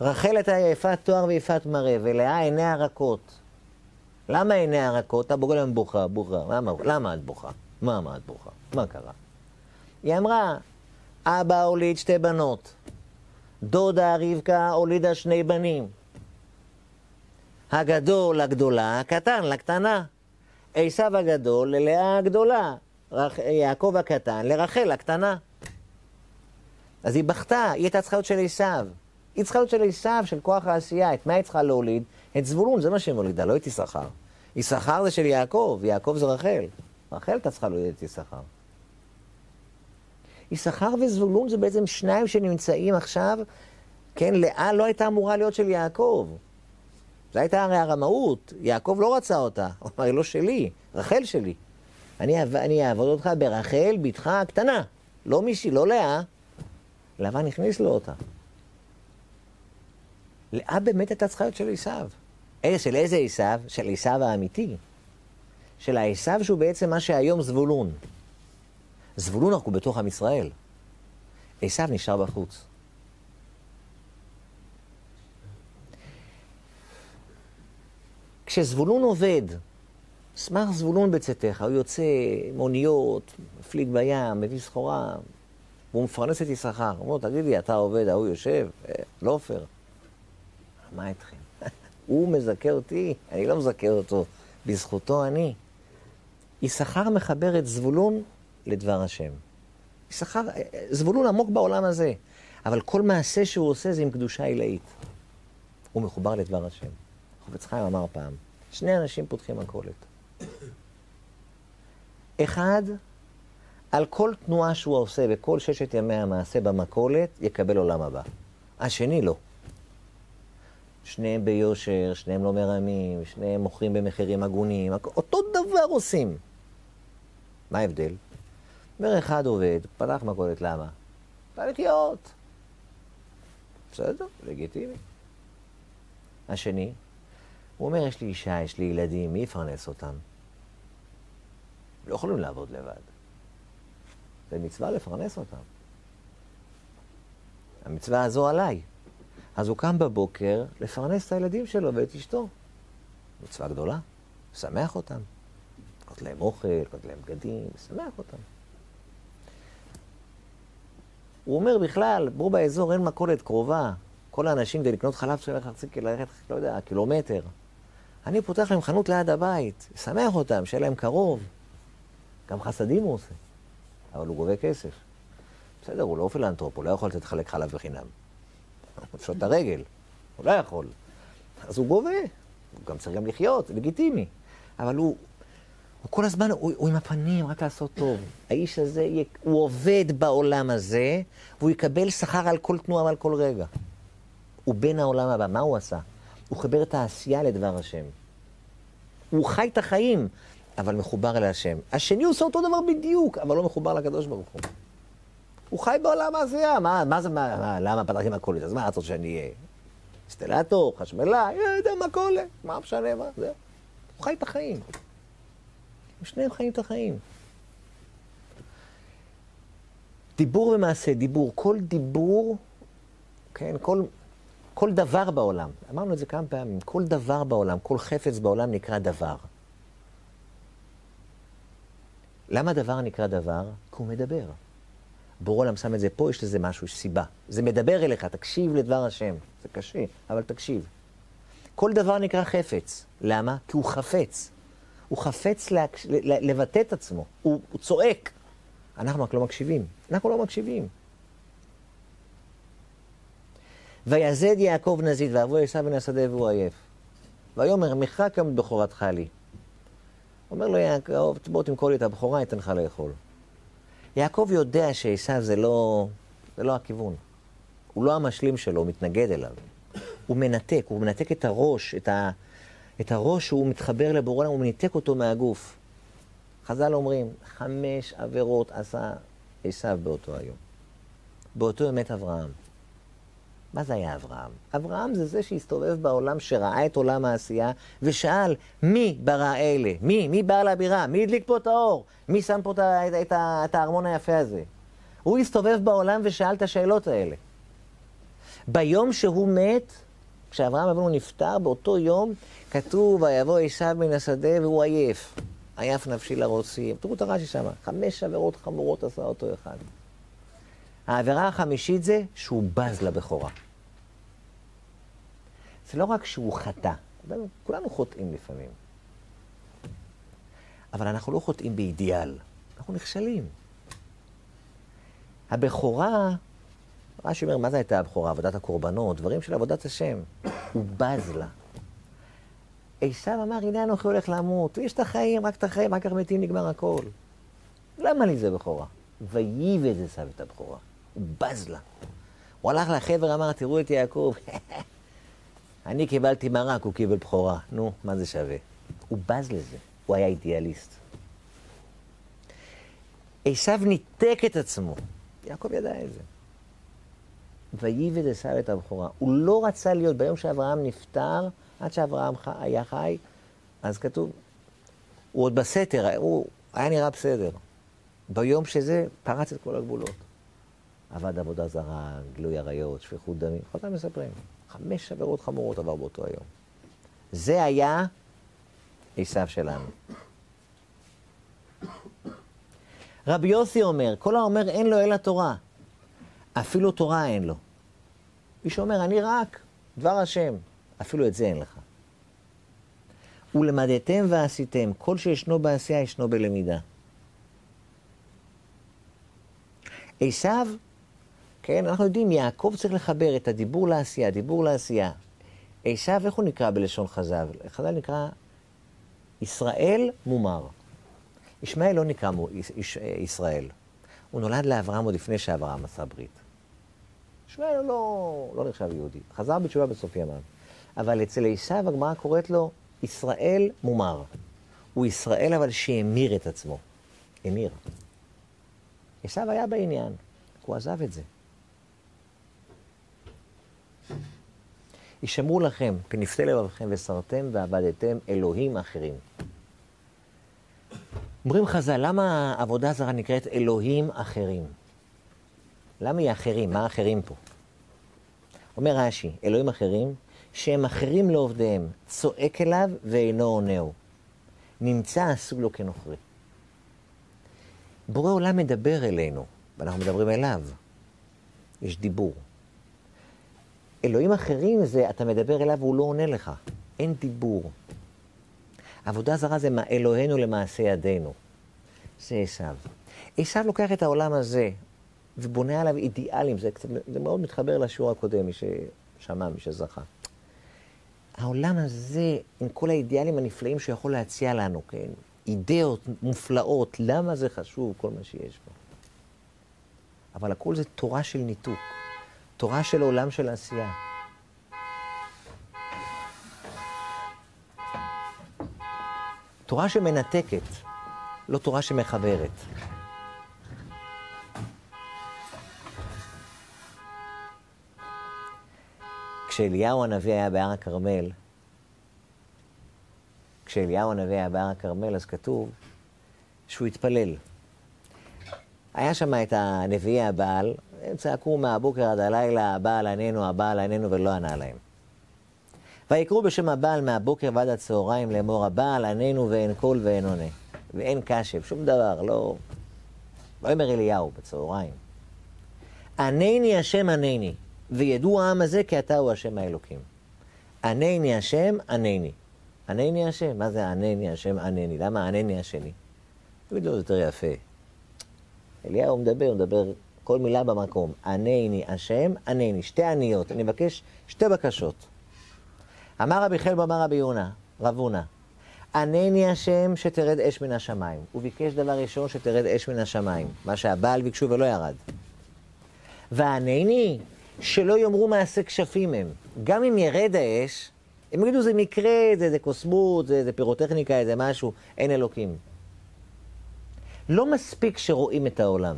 רחל הייתה יפת תואר ויפת מראה, ולאה עיניה רכות. למה עיניה רכות? אתה בוגר להם בוכה, בוכה. למה, למה את בוכה? מה, מה את בוכה? מה קרה? היא אמרה, אבא הוליד שתי בנות, דודה רבקה הולידה שני בנים. הגדול לגדולה, הקטן לקטנה. עשיו הגדול ללאה הגדולה, רח... יעקב הקטן לרחל הקטנה. אז היא בכתה, היא הייתה צריכה להיות של עשיו. היא צריכה להיות של עשיו, של כוח העשייה. את מה היא צריכה להוליד? את זבולון, זה מה שהיא מולידה, לא את יששכר. יששכר זה של יעקב, יעקב זה רחל. רחל הייתה צריכה להוליד את יששכר. יששכר וזבולון זה בעצם שניים שנמצאים עכשיו, כן, לאה לא הייתה אמורה להיות של יעקב. זו הייתה הרי הרמאות, יעקב לא רצה אותה, הוא אמר, היא לא שלי, רחל שלי. אני, אני אעבוד אותך ברחל, בתך הקטנה, לא מישהי, לא לאה. לבן הכניס לו אותה. לאה באמת הייתה צריכה להיות של עשיו. של איזה עשיו? של עשיו האמיתי. של העשיו שהוא בעצם מה שהיום זבולון. זבולון הוא בתוך עם ישראל. עשיו נשאר בחוץ. כשזבולון עובד, סמך זבולון בצאתך, הוא יוצא עם אוניות, מפליג בים, מביא סחורה, והוא מפרנס את יששכר. הוא אומר, תגיד לי, אתה עובד, ההוא יושב? אה, לא עופר. מה איתכם? הוא מזכה אותי, אני לא מזכה אותו, בזכותו אני. יששכר מחבר את זבולון לדבר השם. יששכר, זבולון עמוק בעולם הזה, אבל כל מעשה שהוא עושה זה עם קדושה עילאית. הוא מחובר לדבר השם. חפץ חיים אמר פעם, שני אנשים פותחים מכולת. אחד, על כל תנועה שהוא עושה בכל ששת ימי המעשה במכולת, יקבל עולם הבא. השני לא. שניהם ביושר, שניהם לא מרמים, שניהם מוכרים במחירים הגונים, אותו דבר עושים. מה ההבדל? אומר אחד עובד, פתח מכולת, למה? בא לחיות. בסדר, לגיטימי. השני, הוא אומר, יש לי אישה, יש לי ילדים, מי יפרנס אותם? לא יכולים לעבוד לבד. זה מצווה לפרנס אותם. המצווה הזו עליי. אז הוא קם בבוקר לפרנס את הילדים שלו ואת אשתו. מצווה גדולה, שמח אותם. לקנות להם אוכל, לקנות להם בגדים, שמח אותם. הוא אומר בכלל, פה באזור אין מכולת קרובה. כל האנשים כדי לקנות חלב צריך ללכת, לא יודע, קילומטר. אני פותח להם חנות ליד הבית, שמח אותם, שיהיה להם קרוב. גם חסדים הוא עושה, אבל הוא גובה כסף. בסדר, הוא לא פילנטרופ, הוא לא יכול לתת לחלק חלב בחינם. הוא פושט את הרגל, הוא לא יכול. אז הוא גובה, הוא גם צריך גם לחיות, זה לגיטימי. אבל הוא, הוא כל הזמן, הוא, הוא עם הפנים, רק לעשות טוב. האיש הזה, הוא עובד בעולם הזה, והוא יקבל שכר על כל תנועה ועל כל רגע. הוא בן העולם הבא, מה הוא עשה? הוא חיבר את העשייה לדבר השם. הוא חי את החיים, אבל מחובר אל השם. השני עושה אותו דבר בדיוק, אבל לא מחובר לקדוש ברוך הוא. הוא חי בעולם העשייה, מה, מה זה, מה, מה, למה פתחתי מכולת? אז מה את רוצה שאני אהיה? אינסטלטור, חשמלאי, לא יודע, מכולת, מה משנה, מה, זהו. הוא חי את החיים. הם שניהם חיים את החיים. דיבור ומעשה, דיבור. כל דיבור, כן, כל, כל דבר בעולם, אמרנו את זה כמה פעמים, כל דבר בעולם, כל חפץ בעולם נקרא דבר. למה דבר נקרא דבר? כי הוא מדבר. בורא עולם שם את זה פה, יש לזה משהו, יש סיבה. זה מדבר אליך, תקשיב לדבר השם. זה קשה, אבל תקשיב. כל דבר נקרא חפץ. למה? כי הוא חפץ. הוא חפץ לה, לבטא את עצמו. הוא, הוא צועק. אנחנו רק לא מקשיבים. אנחנו לא מקשיבים. ויזד יעקב נזיד, ואבו עשיו בן השדה והוא עייף. ויאמר, מחק גם בכורתך לי. אומר לו יעקב, בוא תמכור לי את הבכורה, אתן לך לאכול. יעקב יודע שעשיו זה לא, זה לא הכיוון. הוא לא המשלים שלו, הוא מתנגד אליו. הוא מנתק, הוא מנתק את הראש, את, ה, את הראש שהוא מתחבר לבורא הוא מנתק אותו מהגוף. חז"ל אומרים, חמש עבירות עשה עשיו באותו היום. באותו יום מת אברהם. מה זה היה אברהם? אברהם זה זה שהסתובב בעולם, שראה את עולם העשייה, ושאל, מי ברא אלה? מי? מי בעל הבירה? מי הדליק פה את האור? מי שם פה את הארמון היפה הזה? הוא הסתובב בעולם ושאל את השאלות האלה. ביום שהוא מת, כשאברהם אבינו נפטר, באותו יום כתוב, ויבוא עשיו מן השדה והוא עייף. עייף נפשי לרוצים. תראו את הרש"י שם, חמש עבירות חמורות עשה אותו אחד. העבירה החמישית זה שהוא בז לבכורה. זה לא רק שהוא חטא, כולנו חוטאים לפעמים. אבל אנחנו לא חוטאים באידיאל, אנחנו נכשלים. הבכורה, רש"י אומר, מה זה הייתה הבכורה? עבודת הקורבנות, דברים של עבודת השם. הוא בז לה. עשיו אמר, הנה אנוכי הולך למות, יש את החיים, רק את החיים, רק כך מתים, נגמר הכל. למה לי זה בכורה? וייבד עשיו את הבכורה. הוא בז לה. הוא הלך לחבר, אמר, תראו את יעקב. אני קיבלתי מרק, הוא קיבל בכורה. נו, מה זה שווה? הוא בז לזה, הוא היה אידיאליסט. עשיו ניתק את עצמו, יעקב ידע את זה. וייבד עשיו את הבכורה. הוא לא רצה להיות, ביום שאברהם נפטר, עד שאברהם היה חי, אז כתוב, הוא עוד בסתר, הוא היה נראה בסדר. ביום שזה, פרץ את כל הגבולות. עבד עבודה זרה, גילוי עריות, שפיכות דמים, חז"ל מספרים. חמש עבירות חמורות עבר באותו היום. זה היה עשיו שלנו. רבי יוסי אומר, כל האומר אין לו אלא תורה. אפילו תורה אין לו. מי שאומר, אני רק דבר השם, אפילו את זה אין לך. ולמדתם ועשיתם, כל שישנו בעשייה ישנו בלמידה. עשיו כן, אנחנו יודעים, יעקב צריך לחבר את הדיבור לעשייה, דיבור לעשייה. עשיו, איך הוא נקרא בלשון חז"ל? חז"ל נקרא ישראל מומר. ישמעאל לא נקרא ישראל. הוא נולד לאברהם עוד לפני שאברהם עשה ברית. ישמעאל לא, לא נחשב יהודי. חזר בתשובה בסוף ימיו. אבל אצל עשיו הגמרא קוראת לו ישראל מומר. הוא ישראל אבל שהמיר את עצמו. המיר. עשיו היה בעניין, הוא עזב את זה. ישמרו לכם, פנפתה לבבכם וסרתם ועבדתם אלוהים אחרים. אומרים חז"ל, למה העבודה הזרה נקראת אלוהים אחרים? למה היא אחרים? מה אחרים פה? אומר רש"י, אלוהים אחרים, שהם אחרים לעובדיהם, צועק אליו ואינו עונהו. נמצא עשו לו כנוכרי. בורא עולם מדבר אלינו, ואנחנו מדברים אליו. יש דיבור. אלוהים אחרים זה, אתה מדבר אליו והוא לא עונה לך. אין דיבור. עבודה זרה זה אלוהינו למעשה ידינו. זה עשיו. עשיו לוקח את העולם הזה ובונה עליו אידיאלים. זה, קצת, זה מאוד מתחבר לשיעור הקודם, מי ששמע, מי שזכה. העולם הזה, עם כל האידיאלים הנפלאים שהוא יכול להציע לנו, כן? אידאות מופלאות, למה זה חשוב, כל מה שיש בו. אבל הכל זה תורה של ניתוק. תורה של עולם של עשייה. תורה שמנתקת, לא תורה שמחברת. כשאליהו הנביא היה בהר הכרמל, כשאליהו הנביא היה בהר הכרמל, אז כתוב שהוא התפלל. היה שם את הנביאי הבעל, הם צעקו מהבוקר עד הלילה, הבעל עננו, הבעל עננו, ולא ענה להם. ויקראו בשם הבעל מהבוקר ועד הצהריים לאמור, הבעל עננו ואין קול ואין עונה. ואין קשב, שום דבר, לא... לא אומר אליהו בצהריים. ענני השם ענני, וידעו העם הזה כי אתה הוא השם האלוקים. ענני השם ענני. ענני השם, מה זה ענני השם ענני? למה ענני השני? תגיד לו, זה יותר יפה. אליהו מדבר, מדבר כל מילה במקום. ענני השם, ענני. שתי עניות. אני מבקש שתי בקשות. אמר רבי חלב, אמר רבי יונה, רב הונא, ענני השם שתרד אש מן השמיים. הוא ביקש דבר ראשון שתרד אש מן השמיים, מה שהבעל ביקשו ולא ירד. וענני שלא יאמרו מעשה כשפים הם. גם אם ירד האש, הם יגידו זה מקרה, זה, זה קוסמות, זה, זה פירוטכניקה, זה משהו, אין אלוקים. לא מספיק שרואים את העולם.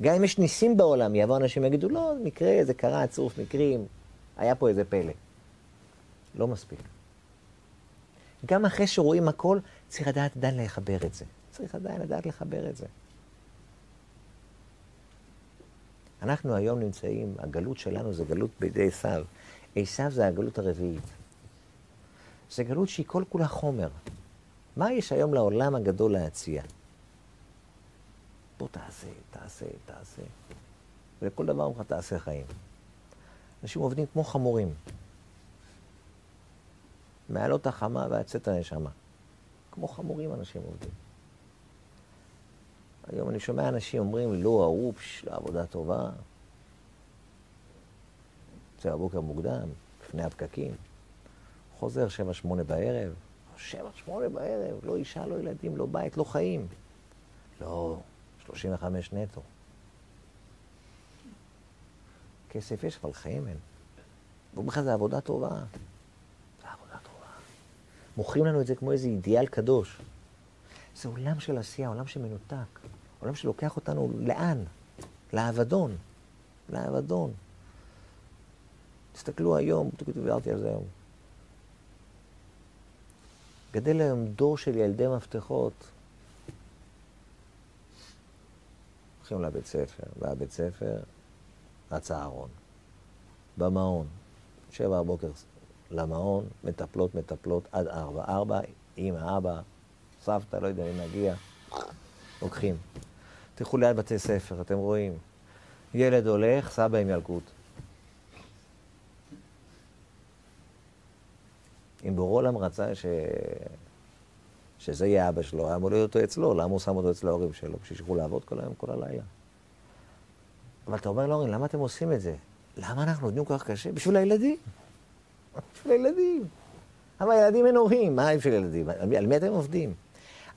גם אם יש ניסים בעולם, יבואו אנשים ויגידו, לא, מקרה, זה קרה, צירוף מקרים, היה פה איזה פלא. לא מספיק. גם אחרי שרואים הכל, צריך לדעת עדיין לחבר את זה. צריך עדיין לדעת לחבר את זה. אנחנו היום נמצאים, הגלות שלנו זה גלות בידי עשיו. עשיו זה הגלות הרביעית. זה גלות שהיא כל כולה חומר. מה יש היום לעולם הגדול להציע? בוא תעשה, תעשה, תעשה. ולכל דבר לך תעשה חיים. אנשים עובדים כמו חמורים. מעלות החמה ועד צאת הנשמה. כמו חמורים אנשים עובדים. היום אני שומע אנשים אומרים לא, ההוא, לא עבודה טובה. יוצא בבוקר מוקדם, לפני הפקקים. חוזר שבע, שמונה בערב. שבע, שמונה בערב, לא אישה, לא ילדים, לא בית, לא חיים. לא, 35 נטו. כסף יש, אבל חיים אין. לך, זה עבודה טובה. זה עבודה טובה. מוכרים לנו את זה כמו איזה אידיאל קדוש. זה עולם של עשייה, עולם שמנותק. עולם שלוקח אותנו לאן? לאבדון. לאבדון. תסתכלו היום, דיברתי על זה היום. גדל היום דור של ילדי מפתחות. הולכים לבית ספר, והבית ספר, לצהרון. במעון, שבע בבוקר למעון, מטפלות, מטפלות עד ארבע. ארבע, אמא, אבא, סבתא, לא יודע אם נגיע, לוקחים. תלכו ליד בתי ספר, אתם רואים. ילד הולך, סבא עם ילקוט. אם בורא עולם רצה ש... שזה יהיה אבא שלו, היה מוליד אותו אצלו, למה הוא שם אותו אצל ההורים שלו? שיוכלו לעבוד כל היום, כל הלילה. אבל אתה אומר להורים, למה אתם עושים את זה? למה אנחנו עובדים כל כך קשה? בשביל הילדים. בשביל הילדים. אבל הילדים אין הורים, מה בשביל ילדים? על מי אתם עובדים?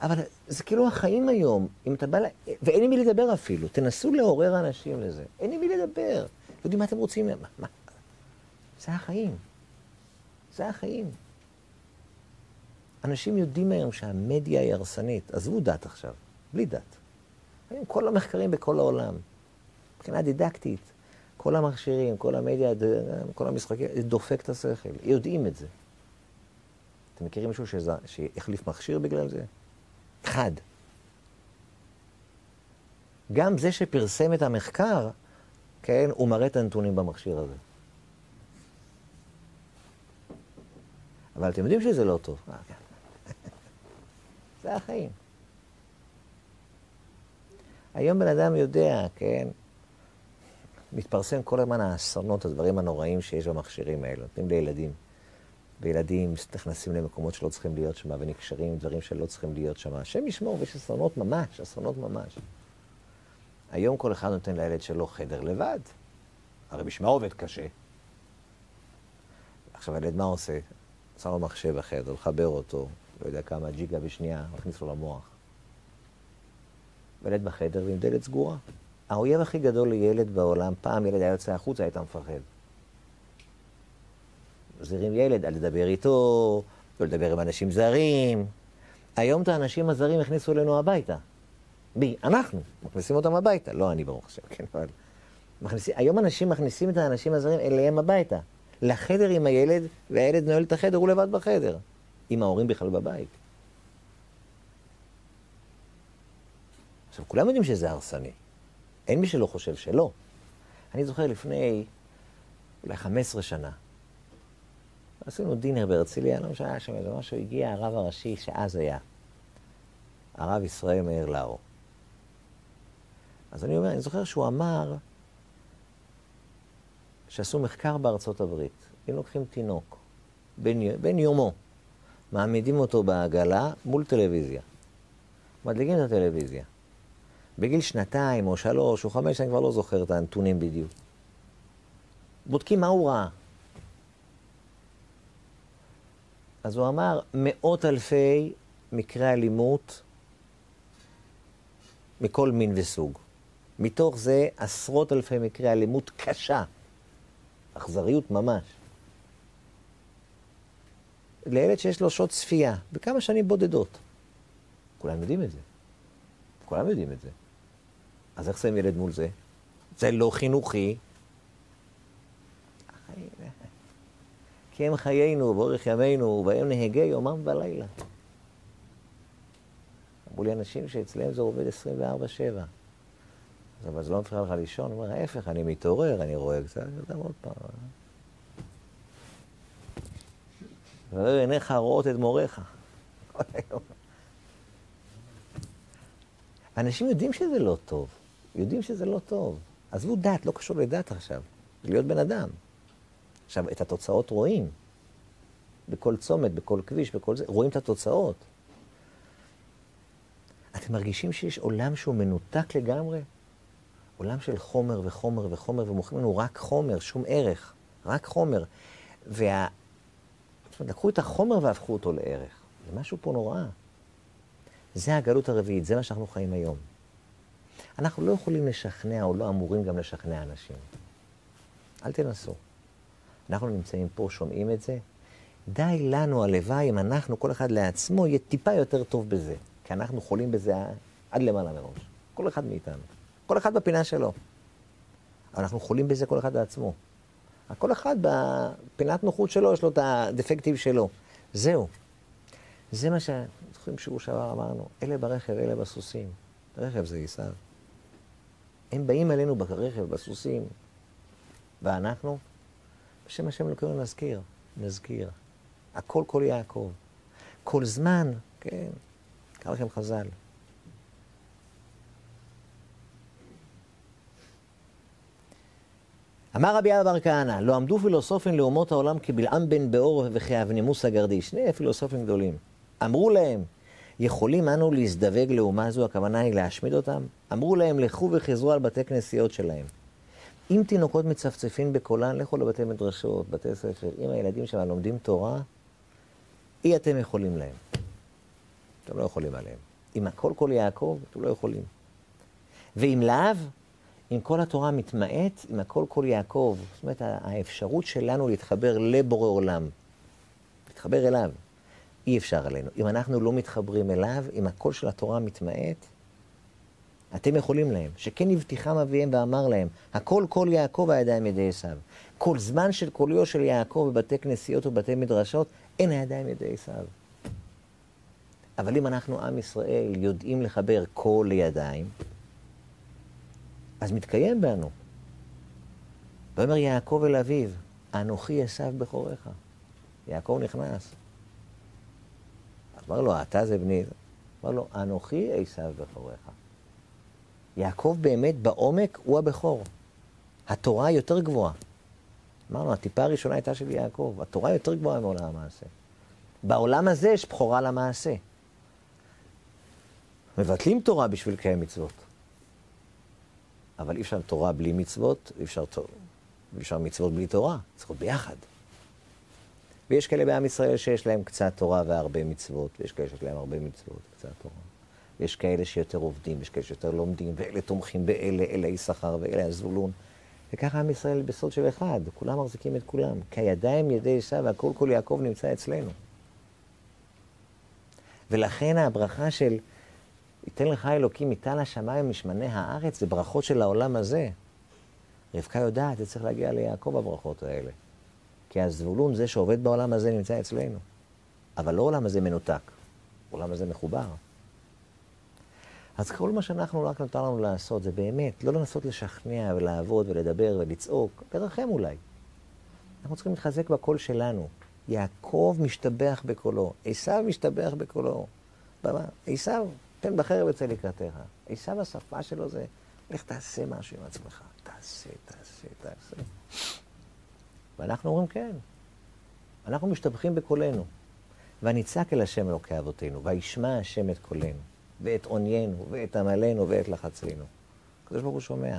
אבל זה כאילו החיים היום, אם אתה בא, ל... ואין עם מי לדבר אפילו, תנסו לעורר אנשים לזה. אין עם מי לדבר. יודעים מה אתם רוצים, מה, מה? זה החיים. זה החיים. אנשים יודעים היום שהמדיה היא הרסנית. עזבו דת עכשיו, בלי דת. היום כל המחקרים בכל העולם, מבחינה דידקטית, כל המכשירים, כל המדיה, כל המשחקים, זה דופק את השכל. יודעים את זה. אתם מכירים מישהו שזה, שהחליף מכשיר בגלל זה? אחד. גם זה שפרסם את המחקר, כן, הוא מראה את הנתונים במכשיר הזה. אבל אתם יודעים שזה לא טוב. זה החיים. היום בן אדם יודע, כן, מתפרסם כל הזמן האסונות, הדברים הנוראים שיש במכשירים האלה, נותנים לילדים. וילדים נכנסים למקומות שלא צריכים להיות שם, ונקשרים עם דברים שלא צריכים להיות שם. השם ישמור, ויש אסונות ממש, אסונות ממש. היום כל אחד נותן לילד שלו חדר לבד. הרי בשביל מה עובד קשה? עכשיו הילד מה עושה? שם לו מחשב בחדר, לחבר אותו, לא יודע כמה ג'יגה בשנייה, מכניס לו למוח. ילד בחדר ועם דלת סגורה. האויב הכי גדול לילד בעולם, פעם ילד היה יוצא החוצה, היית מפחד. מזהירים ילד, אל תדבר איתו, לא לדבר עם אנשים זרים. היום את האנשים הזרים הכניסו אלינו הביתה. בי, אנחנו, מכניסים אותם הביתה. לא אני ברוך השם, כן, אבל... מכניסים, היום אנשים מכניסים את האנשים הזרים אליהם הביתה. לחדר עם הילד, והילד נועל את החדר, הוא לבד בחדר. עם ההורים בכלל בבית. עכשיו, כולם יודעים שזה הרסני. אין מי שלא חושב שלא. אני זוכר לפני אולי 15 שנה, עשינו דינר בהרצליה, לא משנה, שם איזה משהו, הגיע הרב הראשי שאז היה, הרב ישראל מאיר לאו. אז אני אומר, אני זוכר שהוא אמר שעשו מחקר בארצות הברית. אם לוקחים תינוק, בן, בן יומו, מעמידים אותו בעגלה מול טלוויזיה. מדליקים את הטלוויזיה. בגיל שנתיים או שלוש או חמש, אני כבר לא זוכר את הנתונים בדיוק. בודקים מה הוא ראה. אז הוא אמר, מאות אלפי מקרי אלימות מכל מין וסוג. מתוך זה עשרות אלפי מקרי אלימות קשה, אכזריות ממש. לילד שיש לו שעות צפייה, בכמה שנים בודדות. כולם יודעים את זה. כולם יודעים את זה. אז איך שמים ילד מול זה? זה לא חינוכי. כי הם חיינו, באורך ימינו, ובהם נהגי יומם ולילה. אמרו לי אנשים שאצלם זה עובד 24-7. אבל זה לא מפריע לך לישון? הוא אומר, ההפך, אני מתעורר, אני רואה קצת, אני יודע עוד פעם. וער עיניך רואות את מוריך. אנשים יודעים שזה לא טוב, יודעים שזה לא טוב. עזבו דת, לא קשור לדת עכשיו, זה להיות בן אדם. עכשיו, את התוצאות רואים. בכל צומת, בכל כביש, בכל זה, רואים את התוצאות. אתם מרגישים שיש עולם שהוא מנותק לגמרי? עולם של חומר וחומר וחומר, ומוכרים לנו רק חומר, שום ערך, רק חומר. וה... זאת אומרת, לקחו את החומר והפכו אותו לערך. זה משהו פה נורא. זה הגלות הרביעית, זה מה שאנחנו חיים היום. אנחנו לא יכולים לשכנע, או לא אמורים גם לשכנע אנשים. אל תנסו. אנחנו נמצאים פה, שומעים את זה. די לנו, הלוואי, אם אנחנו, כל אחד לעצמו, יהיה טיפה יותר טוב בזה. כי אנחנו חולים בזה עד למעלה מראש. כל אחד מאיתנו. כל אחד בפינה שלו. אבל אנחנו חולים בזה כל אחד לעצמו. כל אחד בפינת נוחות שלו, יש לו את הדפקטיב שלו. זהו. זה מה ש... זוכרים שבוע שעבר אמרנו, אלה ברכב, אלה בסוסים. רכב זה עיסר. הם באים אלינו ברכב, בסוסים, ואנחנו, בשם השם אלוקינו נזכיר, נזכיר. הכל כל יעקב. כל זמן, כן, קרא לכם חז"ל. אמר רבי אבא בר כהנא, לא עמדו פילוסופים לאומות העולם כבלעם בן באור וכאבנימוס הגרדי, שני פילוסופים גדולים. אמרו להם, יכולים אנו להזדווג לאומה זו, הכוונה היא להשמיד אותם? אמרו להם, לכו וחזרו על בתי כנסיות שלהם. אם תינוקות מצפצפים בקולן, לכו לבתי מדרשות, בתי ספר. אם הילדים שם לומדים תורה, אי אתם יכולים להם. אתם לא יכולים עליהם. אם הכל כל יעקב, אתם לא יכולים. ואם לאו, אם כל התורה מתמעט, אם הכל כל יעקב, זאת אומרת, האפשרות שלנו להתחבר לבורא עולם, להתחבר אליו, אי אפשר עלינו. אם אנחנו לא מתחברים אליו, אם הקול של התורה מתמעט, אתם יכולים להם. שכן הבטיחם אביהם ואמר להם, הכל קול יעקב הידיים ידי עשיו. כל זמן של קוליו של יעקב בבתי כנסיות ובתי מדרשות, אין הידיים ידי עשיו. אבל אם אנחנו, עם ישראל, יודעים לחבר קול לידיים, אז מתקיים בנו. ואומר יעקב אל אביו, אנוכי עשיו בכורך. יעקב נכנס. אמר לו, אתה זה בני... אמר לו, אנוכי עשיו בכורך. יעקב באמת בעומק הוא הבכור. התורה יותר גבוהה. אמרנו, הטיפה הראשונה הייתה של יעקב, התורה יותר גבוהה מעולם המעשה. בעולם הזה יש בכורה למעשה. מבטלים תורה בשביל לקיים מצוות. אבל אי אפשר תורה בלי מצוות, אי אפשר, אי אפשר מצוות בלי תורה, צריכות ביחד. ויש כאלה בעם ישראל שיש להם קצת תורה והרבה מצוות, ויש כאלה שיש להם הרבה מצוות, וקצת תורה. ויש כאלה שיותר עובדים, ויש כאלה שיותר לומדים, ואלה תומכים באלה, אלה יששכר ואלה הזבולון. וככה עם ישראל בסוד של אחד, כולם מחזיקים את כולם. כי הידיים ידי עשיו והכל כל יעקב נמצא אצלנו. ולכן הברכה של ייתן לך אלוקים מטל השמיים ומשמני הארץ, זה ברכות של העולם הזה. רבקה יודעת, זה צריך להגיע ליעקב הברכות האלה. כי הזבולון, זה שעובד בעולם הזה, נמצא אצלנו. אבל לא עולם הזה מנותק, עולם הזה מחובר. אז כל מה שאנחנו רק נותר לנו לעשות זה באמת, לא לנסות לשכנע ולעבוד ולדבר ולצעוק, לרחם אולי. אנחנו צריכים להתחזק בקול שלנו. יעקב משתבח בקולו, עשיו משתבח בקולו. עשיו תן בחרב יצא לקראתך. עשיו השפה שלו זה, לך תעשה משהו עם עצמך. תעשה, תעשה, תעשה. ואנחנו אומרים כן. אנחנו משתבחים בקולנו. ונצעק אל השם אלוקי אבותינו, וישמע השם את קולנו, ואת עוניינו, ואת עמלנו, ואת לחצינו. הקדוש ברוך הוא שומע.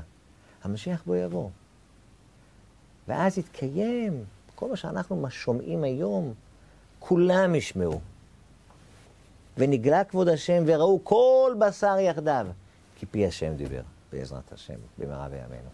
המשיח בו יבוא. ואז יתקיים כל מה שאנחנו שומעים היום, כולם ישמעו. ונגלה כבוד השם וראו כל בשר יחדיו, כי פי השם דיבר, בעזרת השם, במהרה בימינו.